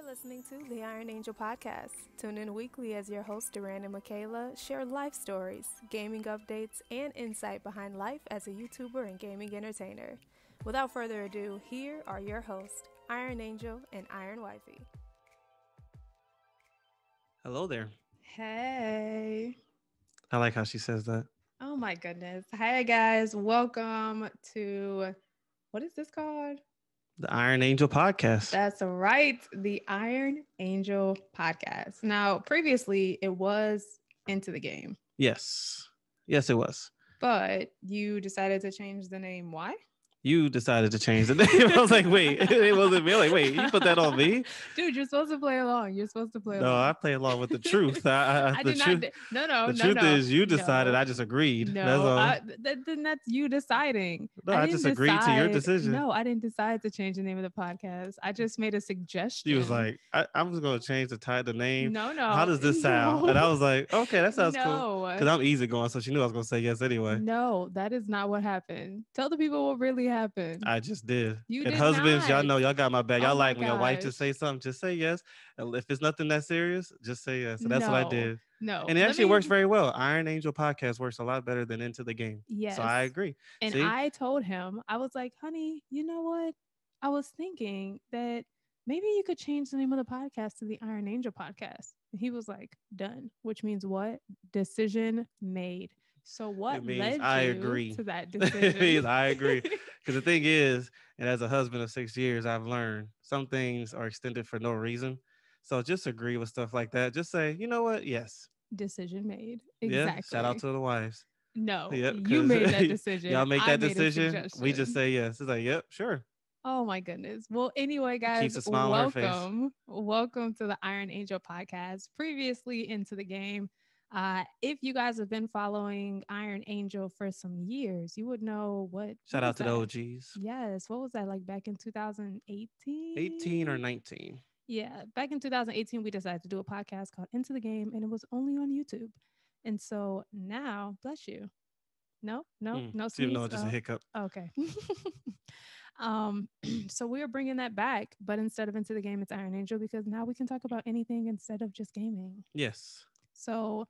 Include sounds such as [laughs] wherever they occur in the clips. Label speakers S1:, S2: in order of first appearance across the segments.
S1: You're listening to the Iron Angel Podcast. Tune in weekly as your hosts, Durand and Micayla, share life stories, gaming updates, and insight behind life as a YouTuber and gaming entertainer. Without further ado, here are your hosts, Iron Angel and Iron Wifey.
S2: Hello there.
S3: Hey.
S2: I like how she says that.
S3: Oh my goodness. Hi guys. Welcome to what is this called?
S2: The Iron Angel podcast.
S3: That's right. The Iron Angel podcast. Now, previously it was into the game,
S2: yes. Yes, it was.
S3: but you decided to change the name. Why?
S2: You decided to change the name. [laughs] I was like, wait, [laughs] it wasn't me. Like, wait, you put that on me?
S3: Dude, you're supposed to play along. You're supposed to play
S2: No,
S3: along.
S2: I play along with the truth. I, I,
S3: I [laughs]
S2: the
S3: did
S2: truth,
S3: not. No, no,
S2: the
S3: no,
S2: truth
S3: no.
S2: is you decided.
S3: No.
S2: I just agreed.
S3: No,
S2: That's all.
S3: I, th- then that's you deciding.
S2: No, I
S3: didn't
S2: just agreed to your
S3: decide-
S2: decision.
S3: No, I didn't decide to change the name of the podcast. I just made a suggestion.
S2: she was like, I, I'm just gonna change the title, the name.
S3: "No, no."
S2: How does this sound? And I was like, okay, that sounds cool. Because I'm easy going, so she knew I was gonna say yes anyway.
S3: No, that is not what happened. Tell the people what really happened.
S2: I just did.
S3: You
S2: and
S3: did
S2: husbands, y'all know y'all got my back.
S3: Oh
S2: Y'all
S3: my
S2: like when your wife just say something, just say yes. And if it's nothing that serious, just say yes. So that's what I did.
S3: no,
S2: and it actually
S3: me-
S2: works very well. Iron Angel podcast works a lot better than Into the Game.
S3: Yes,
S2: So I agree.
S3: And
S2: See?
S3: I told him, I was like, "Honey, you know what? I was thinking that maybe you could change the name of the podcast to the Iron Angel podcast." And he was like, "Done," which means what? Decision made. So what led
S2: I
S3: you
S2: agree.
S3: to that [laughs] decision?
S2: I agree. [laughs] Because the thing is, and as a husband of six years, I've learned some things are extended for no reason. So just agree with stuff like that. Just say, you know what? Yes.
S3: decision made.
S2: Yeah.
S3: Exactly.
S2: Shout out to the wives.
S3: no.
S2: Yep,
S3: you made that [laughs] decision.
S2: Y'all make that
S3: a
S2: decision. We just say yes. It's like, yep, sure.
S3: Oh my goodness. Well, anyway, guys,
S2: Keeps a smile on her face.
S3: welcome. Welcome to the Iron Angel podcast. Previously into the game. Uh, if you guys have been following Iron Angel for some years, you would know what.
S2: Shout
S3: what
S2: out to
S3: was
S2: the? OGs.
S3: Yes. What was that like back in 2018?
S2: 18 or 19.
S3: Yeah, back in 2018, we decided to do a podcast called Into the Game, and it was only on YouTube. And so now, bless you. No, no,
S2: Mm,
S3: no. sneeze?
S2: it's just a
S3: Oh.
S2: hiccup.
S3: Okay. [laughs] um, [clears throat] so we are bringing that back, but instead of into the game, it's Iron Angel because now we can talk about anything instead of just gaming.
S2: Yes.
S3: So,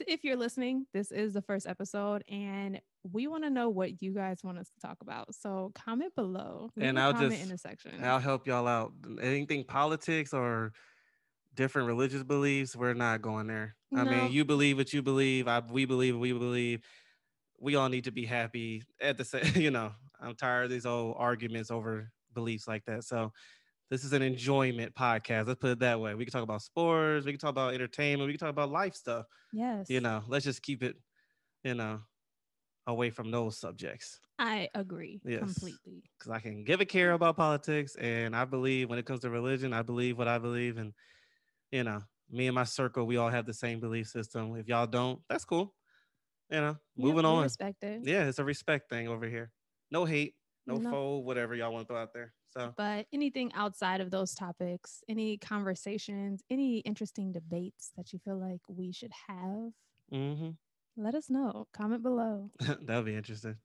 S3: s if you're listening, this is the first episode, and we want to know what you guys want us to talk about. So comment below. Leave
S2: And I'll
S3: comment
S2: just-
S3: in the section.
S2: I'll help y'all out. Anything politics or different religious beliefs, we're not going there. I mean, you believe what you believe. I we believe what we believe. We all need to be happy at the same. [laughs] You know, I'm tired of these old arguments over beliefs like that. So. This is an enjoyment podcast. Let's put it that way. We can talk about sports. We can talk about entertainment. We can talk about life stuff.
S3: yes.
S2: You know, let's just keep it, you know, away from those subjects.
S3: I agree
S2: Yes.
S3: completely.
S2: because I can give a care about politics, and I believe when it comes to religion, I believe what I believe, and you know, me and my circle, we all have the same belief system. If y'all don't, that's cool. You know, moving on.
S3: Respect it.
S2: Yeah, it's a respect thing over here. No hate, no,
S3: No.
S2: foe, whatever y'all want to throw out there. So
S3: But anything outside of those topics, any conversations, any interesting debates that you feel like we should have,
S2: hmm
S3: let us know. Comment below. [laughs]
S2: that'll be interesting.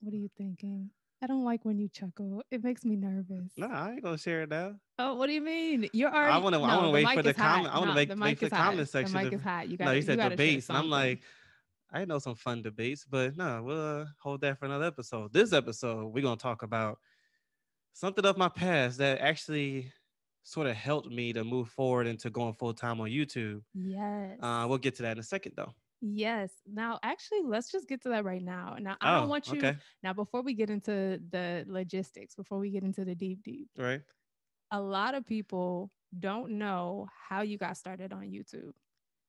S3: What are you thinking? I don't like when you chuckle. It makes me nervous.
S2: No, I ain't gonna share it now.
S3: Oh, what do you mean? You're already.
S2: I wanna- I wanna wait for the comment- I wanna
S3: No,
S2: make-
S3: the
S2: wait for the comment section
S3: The mic
S2: to-
S3: is hot. You got.
S2: no, you said
S3: gotta
S2: debates, and I'm like, I know some fun debates, but no, we'll uh, hold that for another episode. This episode, we're gonna talk about something of my past that actually sort of helped me to move forward into going full time on YouTube.
S3: yes.
S2: Uh, we'll get to that in a second, though.
S3: yes. Now, actually, let's just get to that right now. Now, I don't
S2: Oh,
S3: want you.
S2: okay,
S3: Now, before we get into the logistics, before we get into the deep, deep,
S2: right.
S3: a lot of people don't know how you got started on YouTube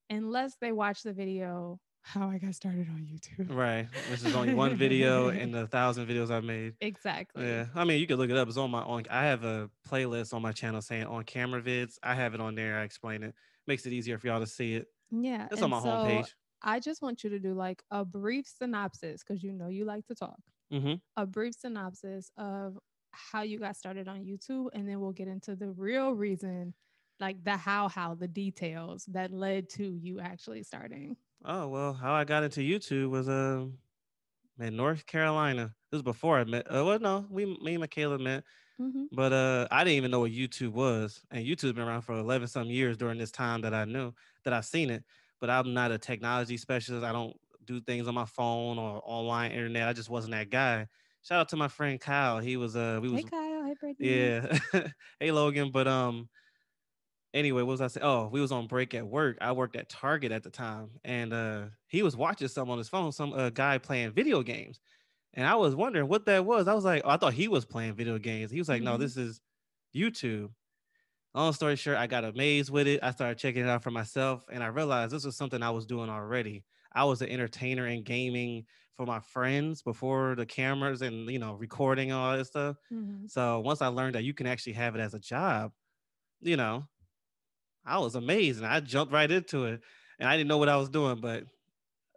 S3: unless they watch the video how I got started on YouTube.
S2: Right, which is only one video in the [laughs] thousand videos I've made.
S3: Exactly.
S2: Yeah, I mean, you can look it up. It's on my on. I have a playlist on my channel saying on camera vids. I have it on there. I explain it. Makes it easier for y'all to see it.
S3: Yeah.
S2: It's on my
S3: so
S2: homepage.
S3: I just want you to do like a brief synopsis because you know you like to talk.
S2: Mm-hmm.
S3: A brief synopsis of how you got started on YouTube, and then we'll get into the real reason, like the how, how, the details that led to you actually starting.
S2: Oh well, how I got into YouTube was um in North Carolina. This was before I met. Uh, well, no, we me and Micayla met
S3: hmm
S2: But uh, I didn't even know what YouTube was, and YouTube's been around for eleven some years during this time that I knew that I've seen it. But I'm not a technology specialist. I don't do things on my phone or online internet. I just wasn't that guy. Shout out to my friend Kyle. He was uh, we was
S3: Hey Kyle, hey Brittany.
S2: yeah, [laughs] hey Logan. But um, anyway, what was I saying? Oh, we was on break at work. I worked at Target at the time, and uh, he was watching some on his phone, some uh, guy playing video games, and I was wondering what that was. I was like, oh, I thought he was playing video games. He was like, no,
S3: Mhm.
S2: this is YouTube. Long story short, I got amazed with it. I started checking it out for myself, and I realized this was something I was doing already. I was an entertainer in gaming for my friends before the cameras and you know recording and all that stuff.
S3: Mhm.
S2: So once I learned that you can actually have it as a job, you know, I was amazed and I jumped right into it. And I didn't know what I was doing, but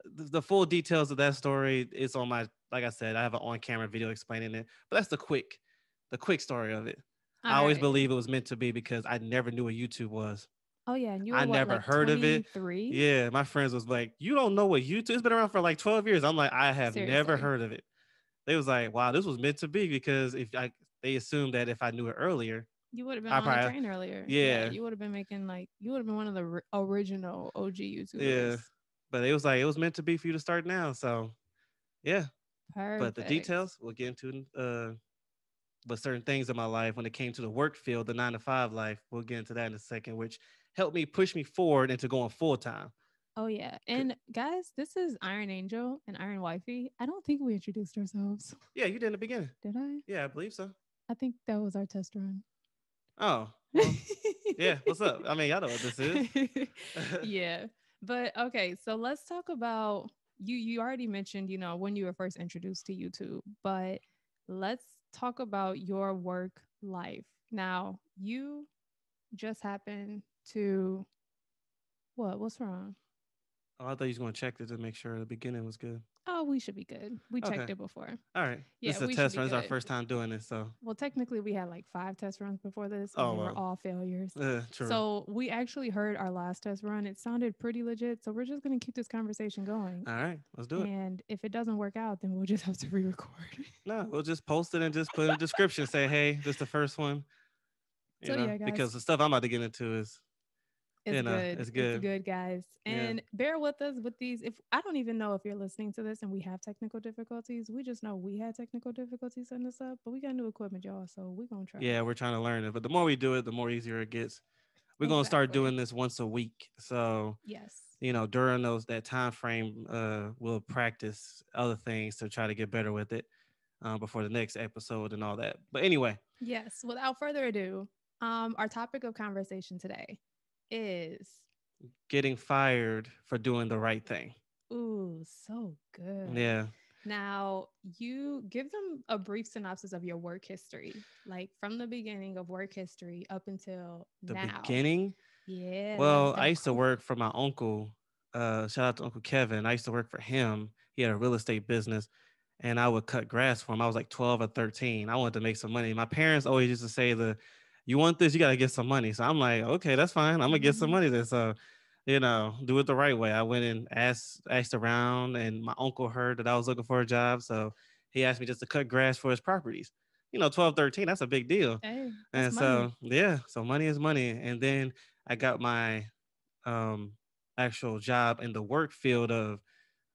S2: the, the full details of that story is on my like I said, I have an on-camera video explaining it. But that's the quick, the quick story of it. I always
S3: Alright.
S2: believe it was meant to be because I never knew what YouTube was.
S3: Oh yeah, and you
S2: I
S3: what,
S2: never
S3: like
S2: heard of it.
S3: 23?
S2: Yeah, my friends was like, "You don't know what YouTube? It's been around for like 12 years." I'm like, "I have never heard of it." They was like, "Wow, this was meant to be," because if I they assumed that if I knew it earlier,
S3: You would have been
S2: I
S3: on the train earlier.
S2: yeah.
S3: you would have been making like you would have been one of the original OG YouTubers.
S2: Yeah. but it was like it was meant to be for you to start now. So, yeah.
S3: Perfect.
S2: But the details we'll get into. Uh, but certain things in my life when it came to the work field, the nine to five life, we'll get into that in a second, which helped me push me forward into going full time.
S3: Oh yeah, and guys, this is Iron Angel and Iron Wifey. I don't think we introduced ourselves.
S2: Yeah, you did in the beginning.
S3: Did I?
S2: Yeah, I believe so.
S3: I think that was our test run.
S2: Oh, well, yeah. What's up? I mean, y'all know what this is. [laughs]
S3: yeah. But okay, so let's talk about you you already mentioned, you know, when you were first introduced to YouTube, but let's talk about your work life. Now, you just happened to what? What's wrong?
S2: Oh, I thought you was gonna check it to make sure the beginning was good.
S3: Oh, we should be good. We checked
S2: Okay.
S3: it before.
S2: All right.
S3: Yeah,
S2: this is a test run. It's our first time doing this, so
S3: Well, technically, we had like five test runs before this,
S2: Oh,
S3: were all failures.
S2: uh, true.
S3: So we actually heard our last test run. It sounded pretty legit. So we're just gonna keep this conversation going.
S2: All right, let's do it.
S3: And if it doesn't work out, then we'll just have to re-record. [laughs]
S2: No, we'll just post it and just put in the description. Say, hey, this is the first one. You
S3: So,
S2: know,
S3: yeah, guys.
S2: because the stuff I'm about to get into is
S3: It's
S2: You know,
S3: good.
S2: it's good.
S3: good, guys.
S2: Yeah.
S3: And bear with us with these. If I don't even know if you're listening to this and we have technical difficulties, we just know we had technical difficulties setting this up, but we got new equipment, y'all. So we're gonna try.
S2: yeah, we're trying to learn it. But the more we do it, the more easier it gets. We're gonna start doing this once a week. So
S3: Yes.
S2: you know, during those that time frame, uh, we'll practice other things to try to get better with it uh, before the next episode and all that. But anyway,
S3: Yes. Without further ado, um, our topic of conversation today is
S2: getting fired for doing the right thing.
S3: ooh, so good.
S2: Yeah.
S3: Now, you give them a brief synopsis of your work history, like from the beginning of work history up until
S2: The
S3: now.
S2: beginning.
S3: Yeah.
S2: Well, I used to work for my uncle. Uh, shout out to Uncle Kevin. I used to work for him. He had a real estate business, and I would cut grass for him. I was like 12 or 13. I wanted to make some money. My parents always used to say the, "You want this? You got to get some money." So I'm like, "Okay, that's fine. I'm gonna get some
S3: Mhm.
S2: money then." So, you know, do it the right way. I went and asked asked around, and my uncle heard that I was looking for a job, so he asked me just to cut grass for his properties. You know, 12, 13, that's a big deal
S3: Hey,
S2: and so
S3: money.
S2: yeah so money is money and then i got my um actual job in the work field of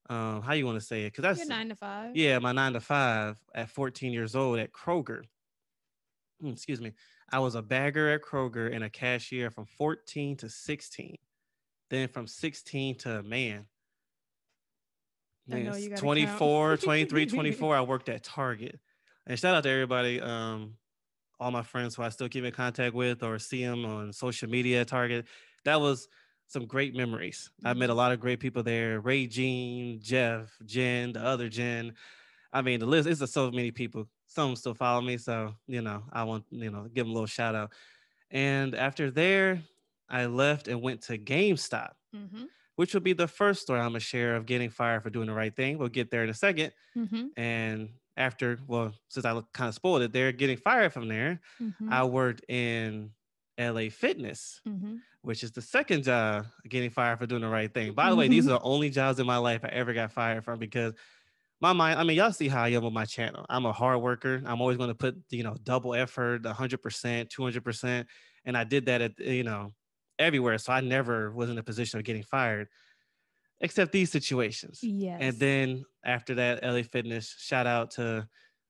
S2: um how you want to say it because that's
S3: You're nine to five.
S2: yeah my nine to five at 14 years old at kroger Hmm, excuse me i was a bagger at kroger and a cashier from 14 to 16 then from 16 to man
S3: I know
S2: man,
S3: you
S2: 24 23 [laughs] 24 i worked at target and shout out to everybody um all my friends who I still keep in contact with or see them on social media at Target. That was some great memories. I met a lot of great people there. Ray Jean, Jeff, Jen, the other Jen. I mean, the list is so many people. Some still follow me. So, you know, I want, you know, give them a little shout out. And after there, I left and went to GameStop,
S3: Mm-hmm.
S2: which will be the first story I'm gonna share of getting fired for doing the right thing. We'll get there in a second.
S3: Mm-hmm.
S2: And after, well, since I kind of spoiled it, they're getting fired from there.
S3: Mm-hmm.
S2: I worked in LA Fitness,
S3: mm-hmm.
S2: which is the second job getting fired for doing the right thing. By the way, these are the only jobs in my life I ever got fired from because my mind, I mean, y'all see how I am with my channel. I'm a hard worker. I'm always going to put, you know, double effort, 100%, 200%. And I did that at, you know, everywhere. So I never was in a position of getting fired, except these situations.
S3: Yes.
S2: And then after that, LA Fitness, shout out to,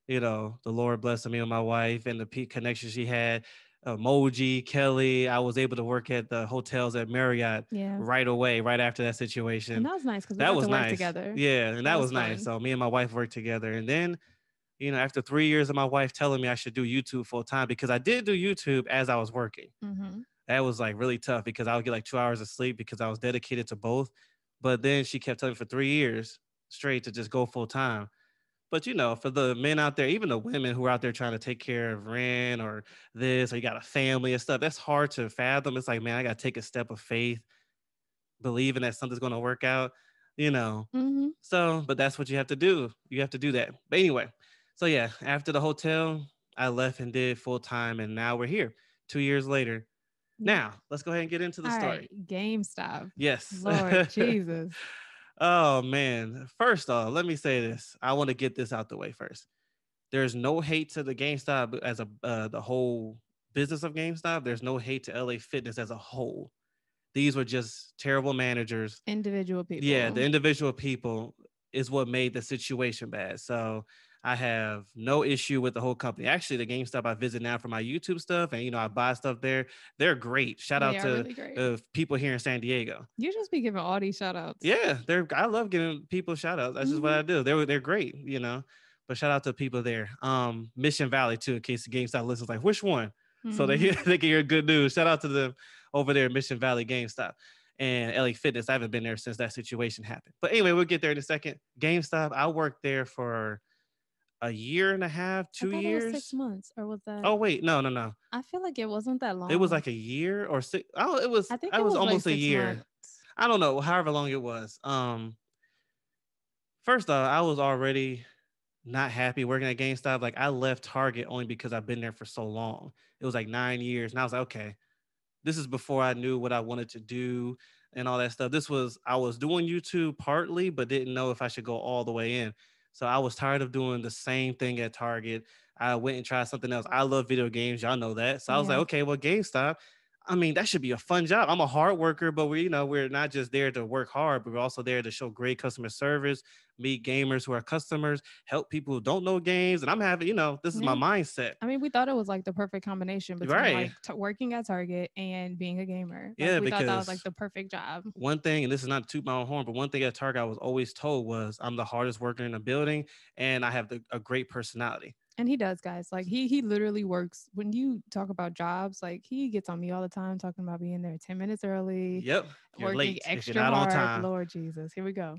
S2: you know, the Lord blessed me and my wife and the peak connection she had. Emoji, Kelly, I was able to work at the hotels at Marriott
S3: yeah.
S2: right away, right after that situation.
S3: And that was nice because
S2: that was
S3: to
S2: nice.
S3: together.
S2: Yeah, and that,
S3: That
S2: was,
S3: was
S2: nice. So me and my wife worked together, and then, you know, after three years of my wife telling me I should do YouTube full time because I did do YouTube as I was working.
S3: Mm-hmm.
S2: That was like really tough because I would get like two hours of sleep because I was dedicated to both. But then she kept telling me for three years straight to just go full time. But you know, for the men out there, even the women who are out there trying to take care of rent or this, or you got a family and stuff, that's hard to fathom. It's like, man, I got to take a step of faith, believing that something's going to work out, you know.
S3: Mm-hmm.
S2: So, but that's what you have to do. You have to do that. But anyway, so yeah, after the hotel, I left and did full time, and now we're here two years later. Now, let's go ahead and get into the
S3: All
S2: story.
S3: right, GameStop.
S2: Yes.
S3: Lord [laughs] Jesus.
S2: Oh man. First off, let me say this. I want to get this out the way first. There's no hate to the GameStop as a uh, the whole business of GameStop. There's no hate to LA Fitness as a whole. These were just terrible managers.
S3: Individual people.
S2: Yeah, the individual people is what made the situation bad. So I have no issue with the whole company. Actually, the GameStop I visit now for my YouTube stuff, and you know I buy stuff there. They're great. Shout
S3: They
S2: out to
S3: really
S2: uh, people here in San Diego.
S3: you just be giving all these shout outs.
S2: Yeah, they're. I love giving people shout outs. That's just what. I do. They're they're great, you know. But shout out to people there. Um, Mission Valley too, in case the GameStop listens. Like, which one? So they
S3: Mhm.
S2: hear [laughs] they can hear good news. Shout out to them over there, at Mission Valley GameStop and LA Fitness. I haven't been there since that situation happened. But anyway, we'll get there in a second. GameStop. I worked there for a year and a half, two
S3: It was
S2: years.
S3: six months, or was that?
S2: Oh wait, no, no, no.
S3: I feel like it wasn't that long.
S2: It was like a year or six. Oh, it was.
S3: I think it
S2: was,
S3: was, like
S2: almost a year.
S3: months.
S2: I don't know, however long it was. Um, first off, I was already not happy working at GameStop. Like I left Target only because I've been there for so long. It was like nine years, and I was like, okay, this is before I knew what I wanted to do and all that stuff. This was I was doing YouTube partly, but didn't know if I should go all the way in. So I was tired of doing the same thing at Target. I went and tried something else. I love video games, y'all know that. So I was
S3: Yeah.
S2: like, okay, well, GameStop. I mean, that should be a fun job. I'm a hard worker, but we, you know, we're not just there to work hard, but we're also there to show great customer service, meet gamers who are customers, help people who don't know games. And I'm having, you know, this is my mindset.
S3: I mean, we thought it was like the perfect combination between
S2: Right.
S3: like t- working at Target and being a gamer. Like,
S2: Yeah,
S3: we thought that was like the perfect job.
S2: One thing, and this is not to toot my own horn, but one thing at Target I was always told was I'm the hardest worker in the building and I have the, a great personality.
S3: And he does, guys. Like he he literally works. When you talk about jobs, like he gets on me all the time talking about being there ten minutes early.
S2: Yep. You're
S3: working
S2: late
S3: extra hard. Lord Jesus, here we go.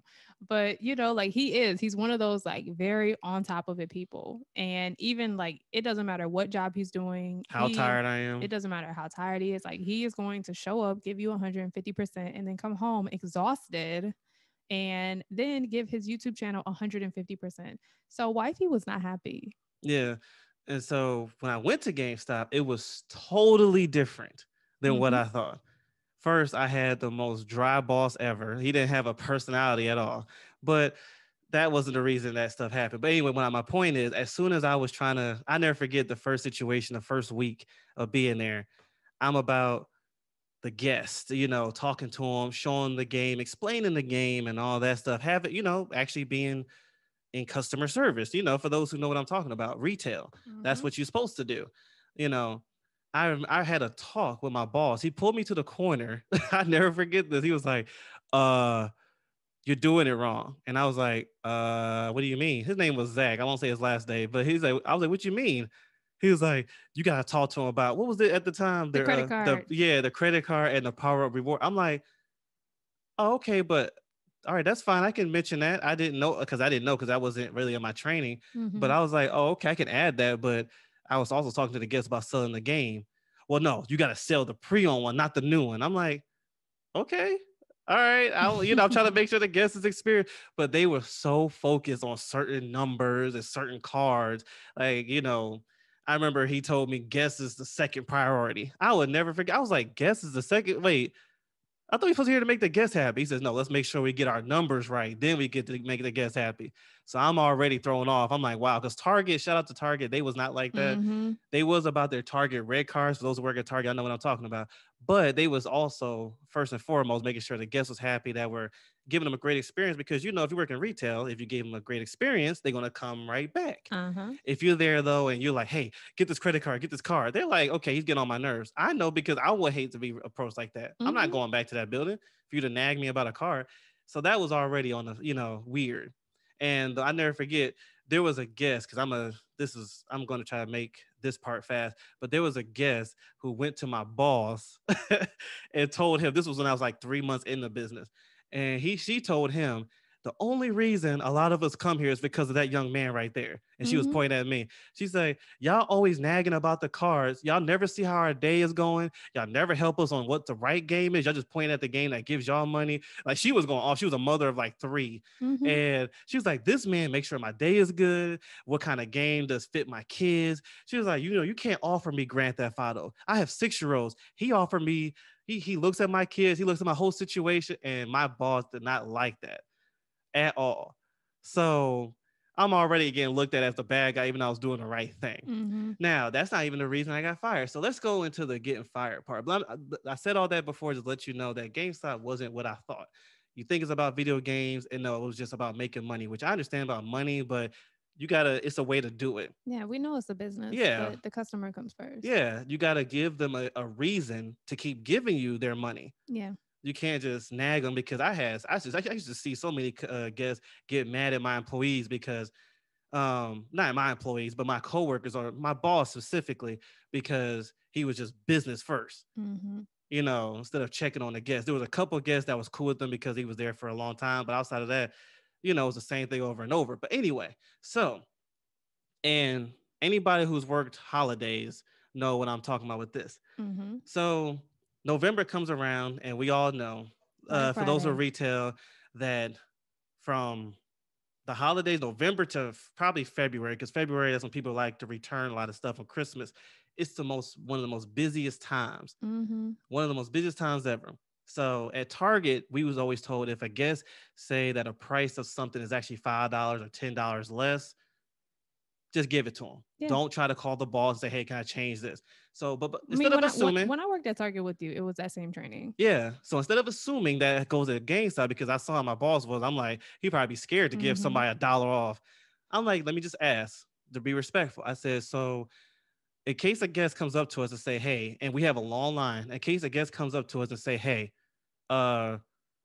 S3: But you know, like he is, he's one of those like very on top of it people. And even like it doesn't matter what job he's doing,
S2: How
S3: he-
S2: tired I am.
S3: It doesn't matter how tired he is. Like he is going to show up, give you 150%, and then come home exhausted and then give his YouTube channel 150%. So wifey was not happy.
S2: Yeah. And so when I went to GameStop, it was totally different than what
S3: Mhm.
S2: I thought. First, I had the most dry boss ever. He didn't have a personality at all. But that wasn't the reason that stuff happened. But anyway, I, my point is, as soon as I was trying to, I never forget the first situation, the first week of being there. I'm about the guest, you know, talking to him, showing the game, explaining the game, and all that stuff. Have it, you know, actually being in customer service. You know, for those who know what I'm talking about, retail. That's
S3: Mhm.
S2: what you're supposed to do. You know, I I had a talk with my boss. He pulled me to the corner. [laughs] I never forget this. He was like, "Uh, you're doing it wrong." And I was like, "Uh, what do you mean?" His name was Zach. I won't say his last name, but he's like, I was like, "What you mean?" He was like, "You gotta talk to him about what was it at the time?
S3: The credit
S2: uh,
S3: card.
S2: yeah, the credit card and the power up reward." I'm like, "Oh, okay, but." All right, that's fine. I can mention that. I didn't know because I didn't know because I wasn't really in my training. But
S3: Mhm.
S2: I was like, oh, okay, I can add that. But I was also talking to the guests about selling the game. Well, no, you got to sell the pre-owned one, not the new one. I'm like, okay, all right. I'll, you know, I'm trying to make sure the guests is experienced, but they were so focused on certain numbers and certain cards. Like, you know, I remember he told me guess is the second priority. I would never forget. I was like, guess is the second. Wait, I thought we supposed to here to make the guests happy. He says, no, let's make sure we get our numbers right. Then we get to make the guests happy. So I'm already thrown off. I'm like, wow, because Target, shout out to Target, they was not like that.
S3: Mhm.
S2: They was about their Target red cards. For those who work at Target, I know what I'm talking about. But they was also first and foremost making sure the guest was happy that we're giving them a great experience because you know if you work in retail, if you gave them a great experience, they're gonna come right back.
S3: Uh-huh.
S2: If you're there though and you're like, hey, get this credit card, get this card, they're like, okay, he's getting on my nerves. I know because I would hate to be approached like that. I'm not
S3: Mhm.
S2: going back to that building for you to nag me about a card. So that was already on the, you know, weird. And I never forget, there was a guest, because I'm a this is I'm gonna try to make this part fast, but there was a guest who went to my boss [laughs] and told him this was when I was like three months in the business. And he she told him the only reason a lot of us come here is because of that young man right there. And she was
S3: Mhm.
S2: pointing at me. She said, Y'all always nagging about the cards. Y'all never see how our day is going. Y'all never help us on what the right game is. Y'all just point at the game that gives y'all money. Like she was going off. She was a mother of like three.
S3: Mhm.
S2: And she was like, This man makes sure my day is good. What kind of game does fit my kids? She was like, You know, you can't offer me Grand Theft Auto. I have six year olds. He offered me, he, he looks at my kids, he looks at my whole situation, and my boss did not like that at all. So I'm already getting looked at as the bad guy, even though I was doing the right thing.
S3: Mhm.
S2: Now, that's not even the reason I got fired. So let's go into the getting fired part. But I, I said all that before to let you know that GameStop wasn't what I thought. You think it's about video games, and no, it was just about making money, which I understand about money, but you gotta, it's a way to do it.
S3: Yeah, we know it's a business.
S2: Yeah.
S3: But the customer comes first.
S2: Yeah, you gotta give them a, a reason to keep giving you their money.
S3: Yeah.
S2: You can't just nag them because I has I just I used to see so many uh, guests get mad at my employees because um not my employees but my coworkers or my boss specifically because he was just business first
S3: Mm-hmm.
S2: you know instead of checking on the guests there was a couple of guests that was cool with them because he was there for a long time but outside of that you know it's the same thing over and over but anyway so and anybody who's worked holidays know what i'm talking about with this
S3: Mm-hmm.
S2: so November comes around, and we all know, uh, for those who retail, that from the holidays, November to f- probably February, because February is when people like to return a lot of stuff on Christmas. It's the most one of the most busiest times,
S3: Mm-hmm.
S2: one of the most busiest times ever. So at Target, we was always told if a guest say that a price of something is actually five dollars or ten dollars less, just give it to them.
S3: Yeah.
S2: Don't try to call the boss and say, "Hey, can I change this?" So, but, but
S3: I mean,
S2: instead
S3: when
S2: of
S3: I, when,
S2: assuming,
S3: when I worked at Target with you, it was that same training.
S2: yeah. So instead of assuming that it goes to GameStop because I saw how my boss was, I'm like, he probably be scared to give
S3: Mhm.
S2: somebody a dollar off. I'm like, let me just ask to be respectful. I said, so in case a guest comes up to us and say, hey, and we have a long line, in case a guest comes up to us and say, hey, uh,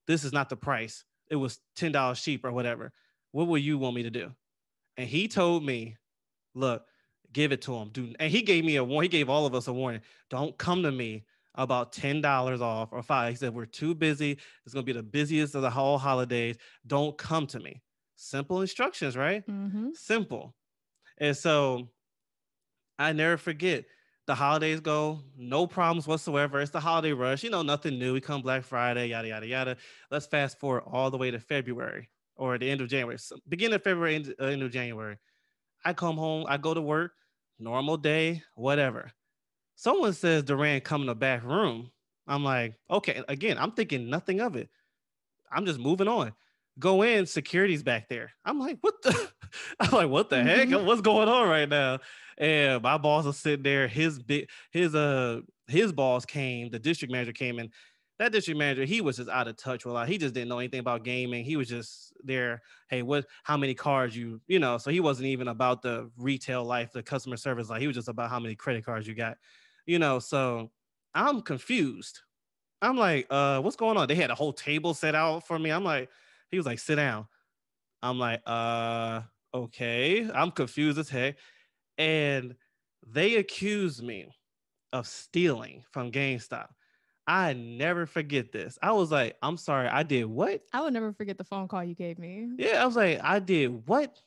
S2: this is not the price. It was ten dollars cheap or whatever. What will you want me to do? And he told me, look, give it to him. Do and he gave me a warning. He gave all of us a warning. Don't come to me about ten dollars off or five. He said we're too busy. It's gonna be the busiest of the whole holidays. Don't come to me. Simple instructions, right?
S3: Mm-hmm.
S2: Simple. And so I never forget. The holidays go, no problems whatsoever. It's the holiday rush, you know, nothing new. We come Black Friday, yada yada yada. Let's fast forward all the way to February or the end of January, so beginning of February, end, uh, end of January. I come home, I go to work, normal day, whatever. Someone says Durand come in the back room. I'm like, okay, again, I'm thinking nothing of it. I'm just moving on. Go in, security's back there. I'm like, what the? [laughs] I'm like, what the heck?
S3: Mhm.
S2: What's going on right now? And my boss was sitting there. His big, his uh, his boss came. The district manager came in. That district manager, he was just out of touch with a lot. He just didn't know anything about gaming. He was just there. Hey, what? How many cards you? You know. So he wasn't even about the retail life, the customer service life. He was just about how many credit cards you got. You know. So I'm confused. I'm like, uh, what's going on? They had a whole table set out for me. I'm like, he was like, sit down. I'm like, uh, okay. I'm confused as heck. And they accused me of stealing from GameStop. I never forget this. I was like, I'm sorry, I did what?
S3: I would never forget the phone call you gave me.
S2: Yeah, I was like, I did what?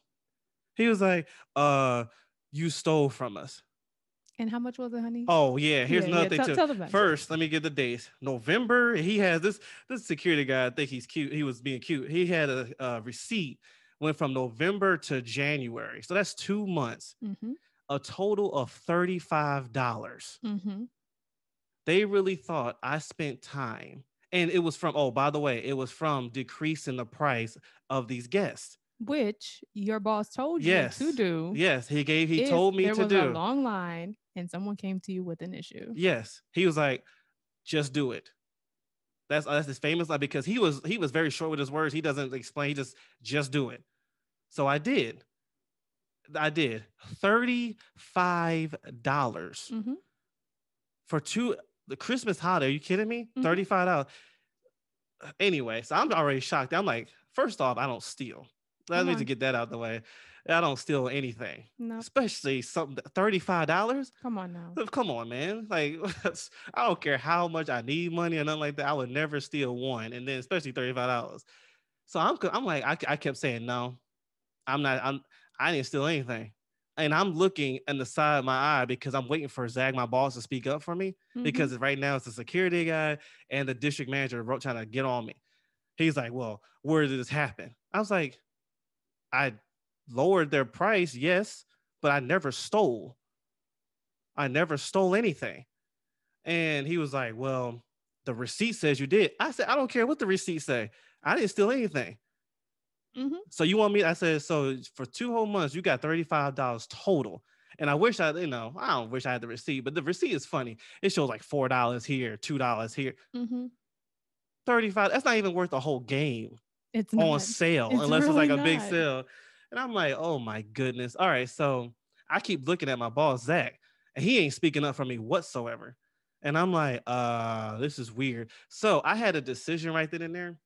S2: He was like, uh, you stole from us.
S3: And how much was it, honey?
S2: Oh yeah, here's
S3: Yeah,
S2: another
S3: yeah,
S2: thing
S3: tell-
S2: too.
S3: tell them.
S2: First, let me get the dates. November, he has this this security guy. I think he's cute. He was being cute. He had a, uh receipt went from November to January, so that's two months.
S3: Mm-hmm.
S2: A total of thirty five dollars.
S3: Mm-hmm.
S2: They really thought I spent time And it was from, oh, by the way, it was from decreasing the price of these guests.
S3: Which your boss told
S2: Yes.
S3: you to do.
S2: Yes, he gave, he told me
S3: there
S2: to
S3: was
S2: do.
S3: a long line and someone came to you with an issue.
S2: Yes, he was like, just do it. That's that's his famous line because he was he was very short with his words. He doesn't explain. He just just do it. So I did. I did thirty five dollars
S3: Mhm.
S2: for two the Christmas holiday. Are you kidding me?
S3: Mhm.
S2: Thirty five dollars. Anyway, so I'm already shocked. I'm like, first off, I don't steal. Let
S3: Come
S2: me to get that out the way. I don't steal anything,
S3: No,
S2: especially something thirty five dollars.
S3: come on now.
S2: Come on, man. Like, [laughs] I don't care how much I need money or nothing like that. I would never steal one, and then especially thirty-five dollars. So I'm, I'm like, I, I kept saying no. I'm not. I'm. I didn't steal anything, and I'm looking in the side of my eye because I'm waiting for Zach, my boss, to speak up for me
S3: Mhm.
S2: because right now it's the security guy and the district manager wrote trying to get on me. He's like, "Well, where did this happen?" I was like, "I lowered their price, yes, but I never stole. I never stole anything." And he was like, "Well, the receipt says you did." I said, "I don't care what the receipt say. I didn't steal anything."
S3: Mhm.
S2: So you want me? I said, "So for two whole months, you got thirty-five dollars total." And I wish I, you know, I don't wish I had the receipt, but the receipt is funny. It shows like four dollars here, two dollars here,
S3: Mhm.
S2: 35. That's not even worth the whole game
S3: It's
S2: on
S3: not.
S2: sale
S3: It's
S2: unless it's like a
S3: really
S2: big
S3: not.
S2: sale. And I'm like, oh my goodness. All right. So I keep looking at my boss, Zach, and he ain't speaking up for me whatsoever. And I'm like, uh, this is weird. So I had a decision right then and there.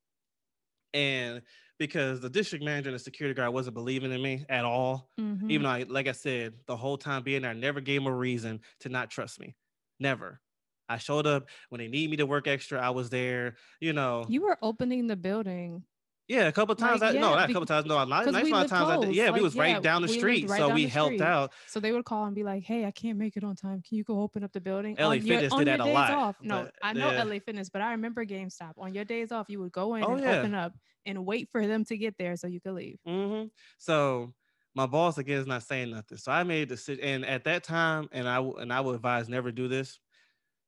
S2: And because the district manager and the security guard wasn't believing in me at all,
S3: Mhm.
S2: even though I, like I said, the whole time being there, I never gave them a reason to not trust me. Never. I showed up when they need me to work extra. I was there, you know.
S3: you were opening the building
S2: Yeah, a couple times.
S3: Like,
S2: I, no,
S3: yeah,
S2: not a couple times. No, a lot, nice
S3: we
S2: amount of times. I Yeah, we
S3: like,
S2: was
S3: yeah,
S2: right down the street,
S3: right
S2: so we
S3: the
S2: helped out.
S3: So they would call and be like, "Hey, I can't make it on time. Can you go open up the building?"
S2: LA
S3: on your,
S2: Fitness
S3: on
S2: did
S3: your
S2: that a
S3: days
S2: lot,
S3: off. No,
S2: but,
S3: I know
S2: yeah.
S3: LA Fitness, but I remember GameStop. On your days off, you would go in
S2: Oh,
S3: and open up and wait for them to get there so you could leave.
S2: hmm So my boss again is not saying nothing. So I made a decision, and at that time, and I and I would advise never do this.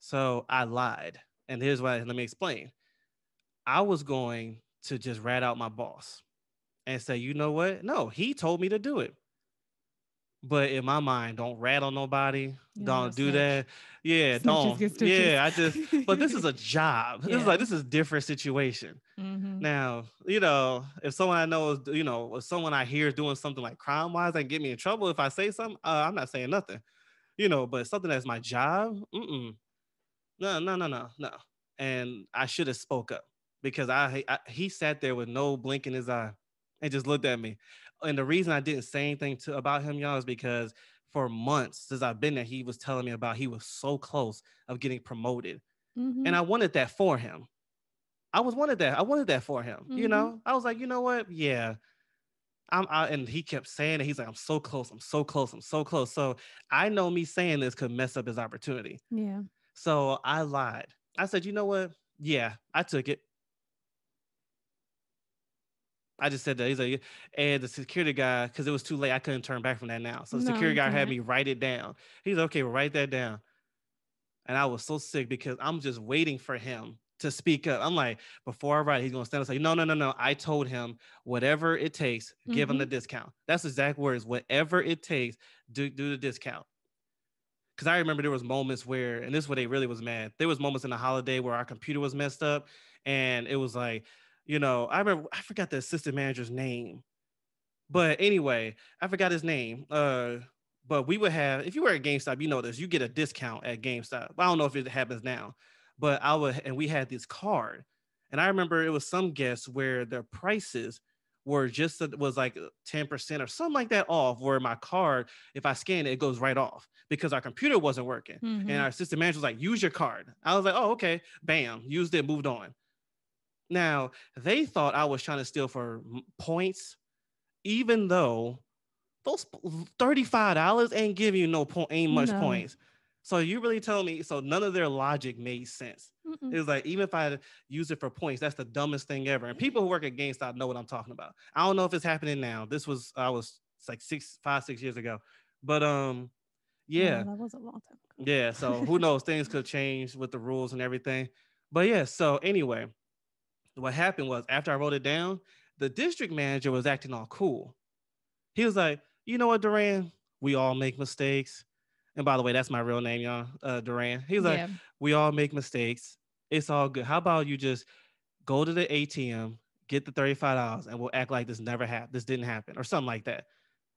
S2: So I lied, and here's why. Let me explain. I was going to just rat out my boss and say, you know what? No, he told me to do it. But in my mind, don't rat on nobody.
S3: You
S2: don't do
S3: snitch.
S2: that. Yeah,
S3: Snitches
S2: don't. Yeah, I just. But this is a [laughs] job. This is like this is a different situation.
S3: Mhm.
S2: Now, you know, if someone I know is, you know, if someone I hear is doing something like crime wise and get me in trouble if I say something, uh, I'm not saying nothing, you know, but something that's my job, mm-mm. no, no, no, no, no. And I should have spoke up because I, I he sat there with no blink in his eye and just looked at me. And the reason I didn't say anything to about him, y'all, is because for months since I've been there, he was telling me about he was so close of getting promoted
S3: Mhm.
S2: and I wanted that for him. I was wanted that. I wanted that for him. You
S3: Mhm.
S2: know, I was like, you know what? Yeah. I'm I, and he kept saying it. He's like, I'm so close. I'm so close. I'm so close. So I know me saying this could mess up his opportunity.
S3: yeah.
S2: So I lied. I said, you know what? Yeah, I took it. I just said that. He's like, and the security guy, because it was too late, I couldn't turn back from that now. So the
S3: No,
S2: security guy had me write it down. He's like, okay, well, write that down. And I was so sick because I'm just waiting for him to speak up. I'm like, before I write, he's gonna stand up and say, No, no, no, no. I told him whatever it takes, give him the mm-hmm. discount. That's exact words. Whatever it takes, do, do the discount. Cause I remember there was moments where, and this is where they really was mad. There was moments in the holiday where our computer was messed up, and it was like, you know, I remember I forgot the assistant manager's name. But anyway, I forgot his name. Uh, but we would have, if you were at GameStop, you know this, you get a discount at GameStop. I don't know if it happens now, but I would, and we had this card. And I remember it was some guests where their prices were just was like 10% or something like that off, where my card, if I scan it, it goes right off because our computer wasn't working.
S3: Mhm.
S2: And our assistant manager was like, use your card. I was like, oh, okay. Bam, used it, moved on. Now, they thought I was trying to steal for points, even though those $35 ain't giving you no point, ain't much
S3: No.
S2: points. So you really tell me, so none of their logic made sense.
S3: Mm-mm.
S2: It was like, even if I use it for points, that's the dumbest thing ever. And people who work at GameStop know what I'm talking about. I don't know if it's happening now. This was, I was it's like six, five, six years ago. But um, yeah.
S3: that was a long time ago.
S2: Yeah, so who knows? [laughs] Things could change with the rules and everything. But yeah, so anyway, what happened was after I wrote it down, the district manager was acting all cool. He was like, you know what, Durand, we all make mistakes. And by the way, that's my real name, y'all, uh, Durand. He was like, we all make mistakes. It's all good. How about you just go to the ATM, get the $35, and we'll act like this never happened, this didn't happen, or something like that.